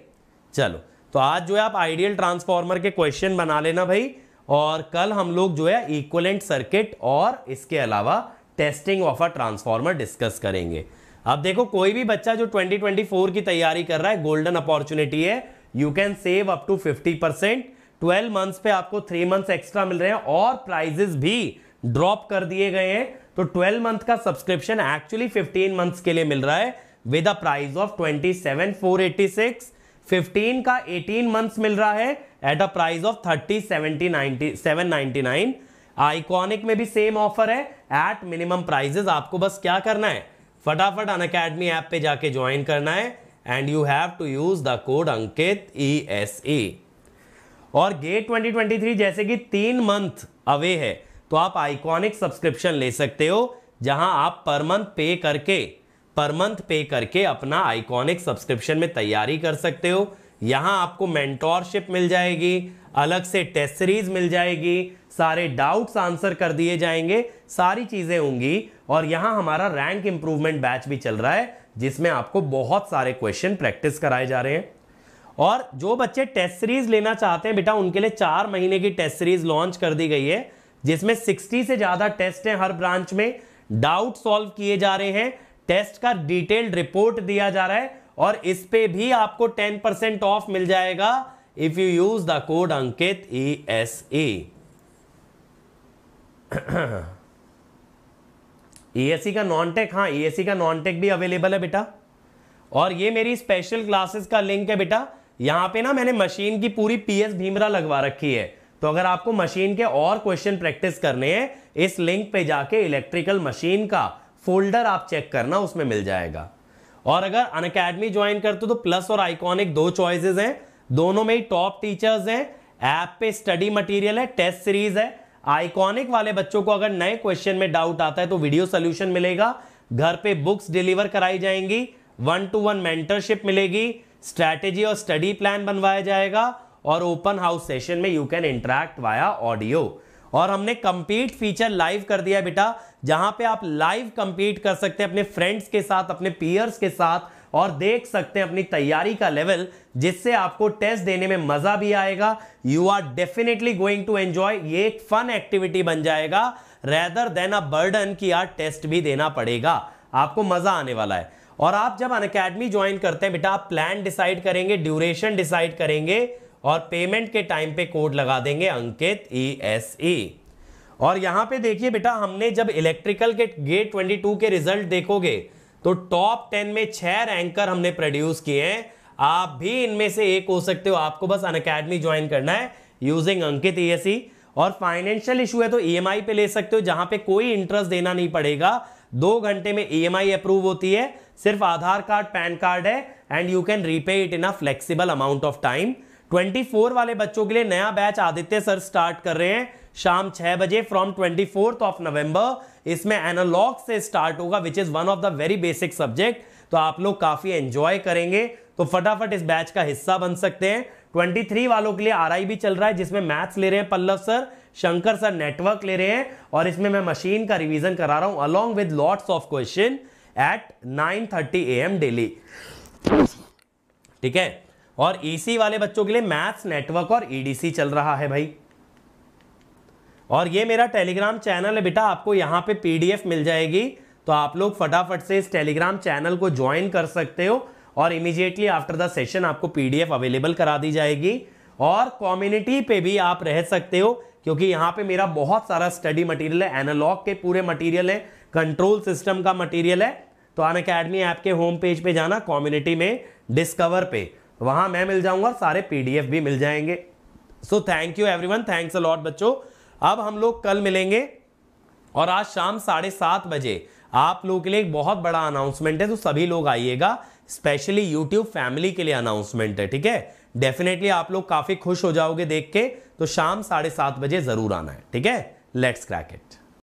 चलो तो आज जो है आप आइडियल ट्रांसफॉर्मर के क्वेश्चन बना लेना भाई और कल हम लोग जो है इक्वलेंट सर्किट और इसके अलावा testing of a transformer discuss करेंगे। अब देखो, कोई भी बच्चा जो 2024 की तैयारी कर रहा है गोल्डन अपॉर्चुनिटी है you can save up to 50 percent twelve months पे आपको थ्री मंथ्स एक्स्ट्रा मिल रहे हैं और प्राइजेस भी ड्रॉप कर दिए गए हैं। तो 12 मंथ का सब्सक्रिप्शन एक्चुअली 15 मंथ्स के लिए मिल रहा है विद अ प्राइस ऑफ़ 27,486 15 का 18 मंथ्स मिल रहा है at a price of 30 70 90 799 iconic में भी सेम ऑफ़र है। एट मिनिमम प्राइजेस आपको बस क्या करना है? फटाफट अन अकेडमी ऐप पे जाके ज्वाइन करना है। And you have to use the code Ankit E S E और गेट 2023 जैसे कि तीन मंथ अवे है तो आप आइकॉनिक सब्सक्रिप्शन ले सकते हो, जहाँ आप पर मंथ पे करके पर मंथ पे करके अपना आइकॉनिक सब्सक्रिप्शन में तैयारी कर सकते हो। यहाँ आपको मेंटोरशिप मिल जाएगी, अलग से टेस्ट सीरीज़ मिल जाएगी, सारे डाउट्स आंसर कर दिए जाएँगे, सारी चीज़ें होंगी, और यहाँ हमारा रैंक इंप्रूवमेंट बैच भी चल रहा है, जिसमें आपको बहुत सारे क्वेश्चन प्रैक्टिस कराए जा रहे हैं। और जो बच्चे टेस्ट सीरीज़ लेना चाहते हैं, बेटा, उनके लिए चार महीने की टेस्ट सीरीज़ लॉन्च कर दी गई है, जिसमें 60 से ज़्यादा टेस्ट हैं हर ब्रांच में। डाउट सॉल्व किए जा रहे हैं टेस्ट का डिटेल्ड रिपोर्ट दिया जा रहा है, और इस पे भी आपको 10 परसेंट ऑफ़ मिल जाएगा if you use the code Ankit E S A ESE का नॉन टेक हाँ ईएससी e का नॉन टेक भी अवेलेबल है, बेटा। और ये मेरी स्पेशल क्लासेस का लिंक है, बेटा। यहाँ पे ना मैंने मशीन की पूरी पीएस भीमरा लगवा रखी है। तो अगर आपको मशीन के और क्वेश्चन प्रैक्टिस करने हैं, इस लिंक पे जाके इलेक्ट्रिकल मशीन का फोल्डर आप चेक करना, उसमें मिल जाएगा। और अगर अन अकेडमी ज्वाइन करते हो तो प्लस और आइकॉनिक दो चॉइसेस हैं। दोनों में ही टॉप टीचर्स हैं। ऐप पे स्टडी मटेरियल है टेस्ट सीरीज़ है। आइकॉनिक वाले बच्चों को अगर नए क्वेश्चन में डाउट आता है तो वीडियो सोल्यूशन मिलेगा। घर पे बुक्स डिलीवर कराई जाएँगी। वन टू वन मेंटरशिप मिलेगी। स्ट्रैटेजी और स्टडी प्लान बनवाया जाएगा और ओपन हाउस सेशन में you can interact via audio और हमने कंपीट फीचर लाइव कर दिया बेटा, जहाँ पे आप लाइव कंपीट कर सकते हैं अपने फ्रेंड्स के साथ, अपने पीयर्स के साथ और देख सकते हैं अपनी तैयारी का लेवल जिससे आपको टेस्ट देने में मज़ा भी आएगा। You are definitely going to enjoy ये एक फन एक्टिविटी बन जाएगा रेदर देन अ बर्डन की यार टेस्ट भी देना पड़ेगा। आपको मज़ा आने वाला है। और आप जब अन अकेडमी ज्वाइन करते हैं, बेटा, आप प्लान डिसाइड करेंगे ड्यूरेशन डिसाइड करेंगे और पेमेंट के टाइम पे कोड लगा देंगे, अंकित ई एस ई और यहाँ पे देखिए बेटा, हमने जब इलेक्ट्रिकल के गेट 22 के रिज़ल्ट देखोगे तो टॉप 10 में छह रैंकर हमने प्रोड्यूस किए हैं। आप भी इनमें से एक हो सकते हो। आपको बस अन अकेडमी ज्वाइन करना है यूजिंग अंकित ई e और फाइनेंशियल इशू है तो ई e पे ले सकते हो, जहाँ पे कोई इंटरेस्ट देना नहीं पड़ेगा। दो घंटे में ई e अप्रूव होती है। सिर्फ़ आधार कार्ड, पैन कार्ड है and you can repay it in a flexible amount of time 24 वाले बच्चों के लिए नया बैच आदित्य सर स्टार्ट कर रहे हैं शाम छह बजे from twenty fourth of November इसमें एनालॉग से स्टार्ट होगा which is one of the very basic subject तो आप लोग काफ़ी एंजॉय करेंगे। तो फटाफट इस बैच का हिस्सा बन सकते हैं। 23 वालों के लिए आर भी चल रहा है, जिसमें मैथ्स ले रहे हैं Pallav sir, Shankar sir network ले रहे हैं, और इसमें मैं मशीन का रिवीजन करा रहा हूँ along with lots of question at 9:30 AM daily ठीक है? और ईसी e वाले बच्चों के लिए मैथ्स नेटवर्क और ईडीसी e चल रहा है भाई। और ये मेरा टेलीग्राम चैनल है बेटा, आपको यहाँ पे पीडीएफ मिल जाएगी। तो आप लोग फटाफट से इस टेलीग्राम चैनल को ज्वाइन कर सकते हो और इमीडिएटली आफ्टर द सेशन आपको पीडीएफ अवेलेबल करा दी जाएगी। और कम्युनिटी पे भी आप रह सकते हो, क्योंकि यहाँ पे मेरा बहुत सारा स्टडी मटेरियल है एनालॉग के पूरे मटेरियल है। कंट्रोल सिस्टम का मटेरियल है तो अन अकेडमी ऐप के होम पेज पे जाना, कम्युनिटी में, डिस्कवर पे। वहाँ मैं मिल जाऊँगा सारे पीडीएफ भी मिल जाएँगे। So thank you everyone thanks a lot बच्चों। अब हम लोग कल मिलेंगे और आज शाम साढ़े सात बजे आप लोगों के लिए एक बहुत बड़ा अनाउंसमेंट है तो सभी लोग आइएगा स्पेशली यूट्यूब फैमिली के लिए अनाउंसमेंट है, ठीक है? डेफिनेटली आप लोग काफ़ी खुश हो जाओगे देख के तो शाम साढ़े सात बजे ज़रूर आना है, ठीक है? Let's crack it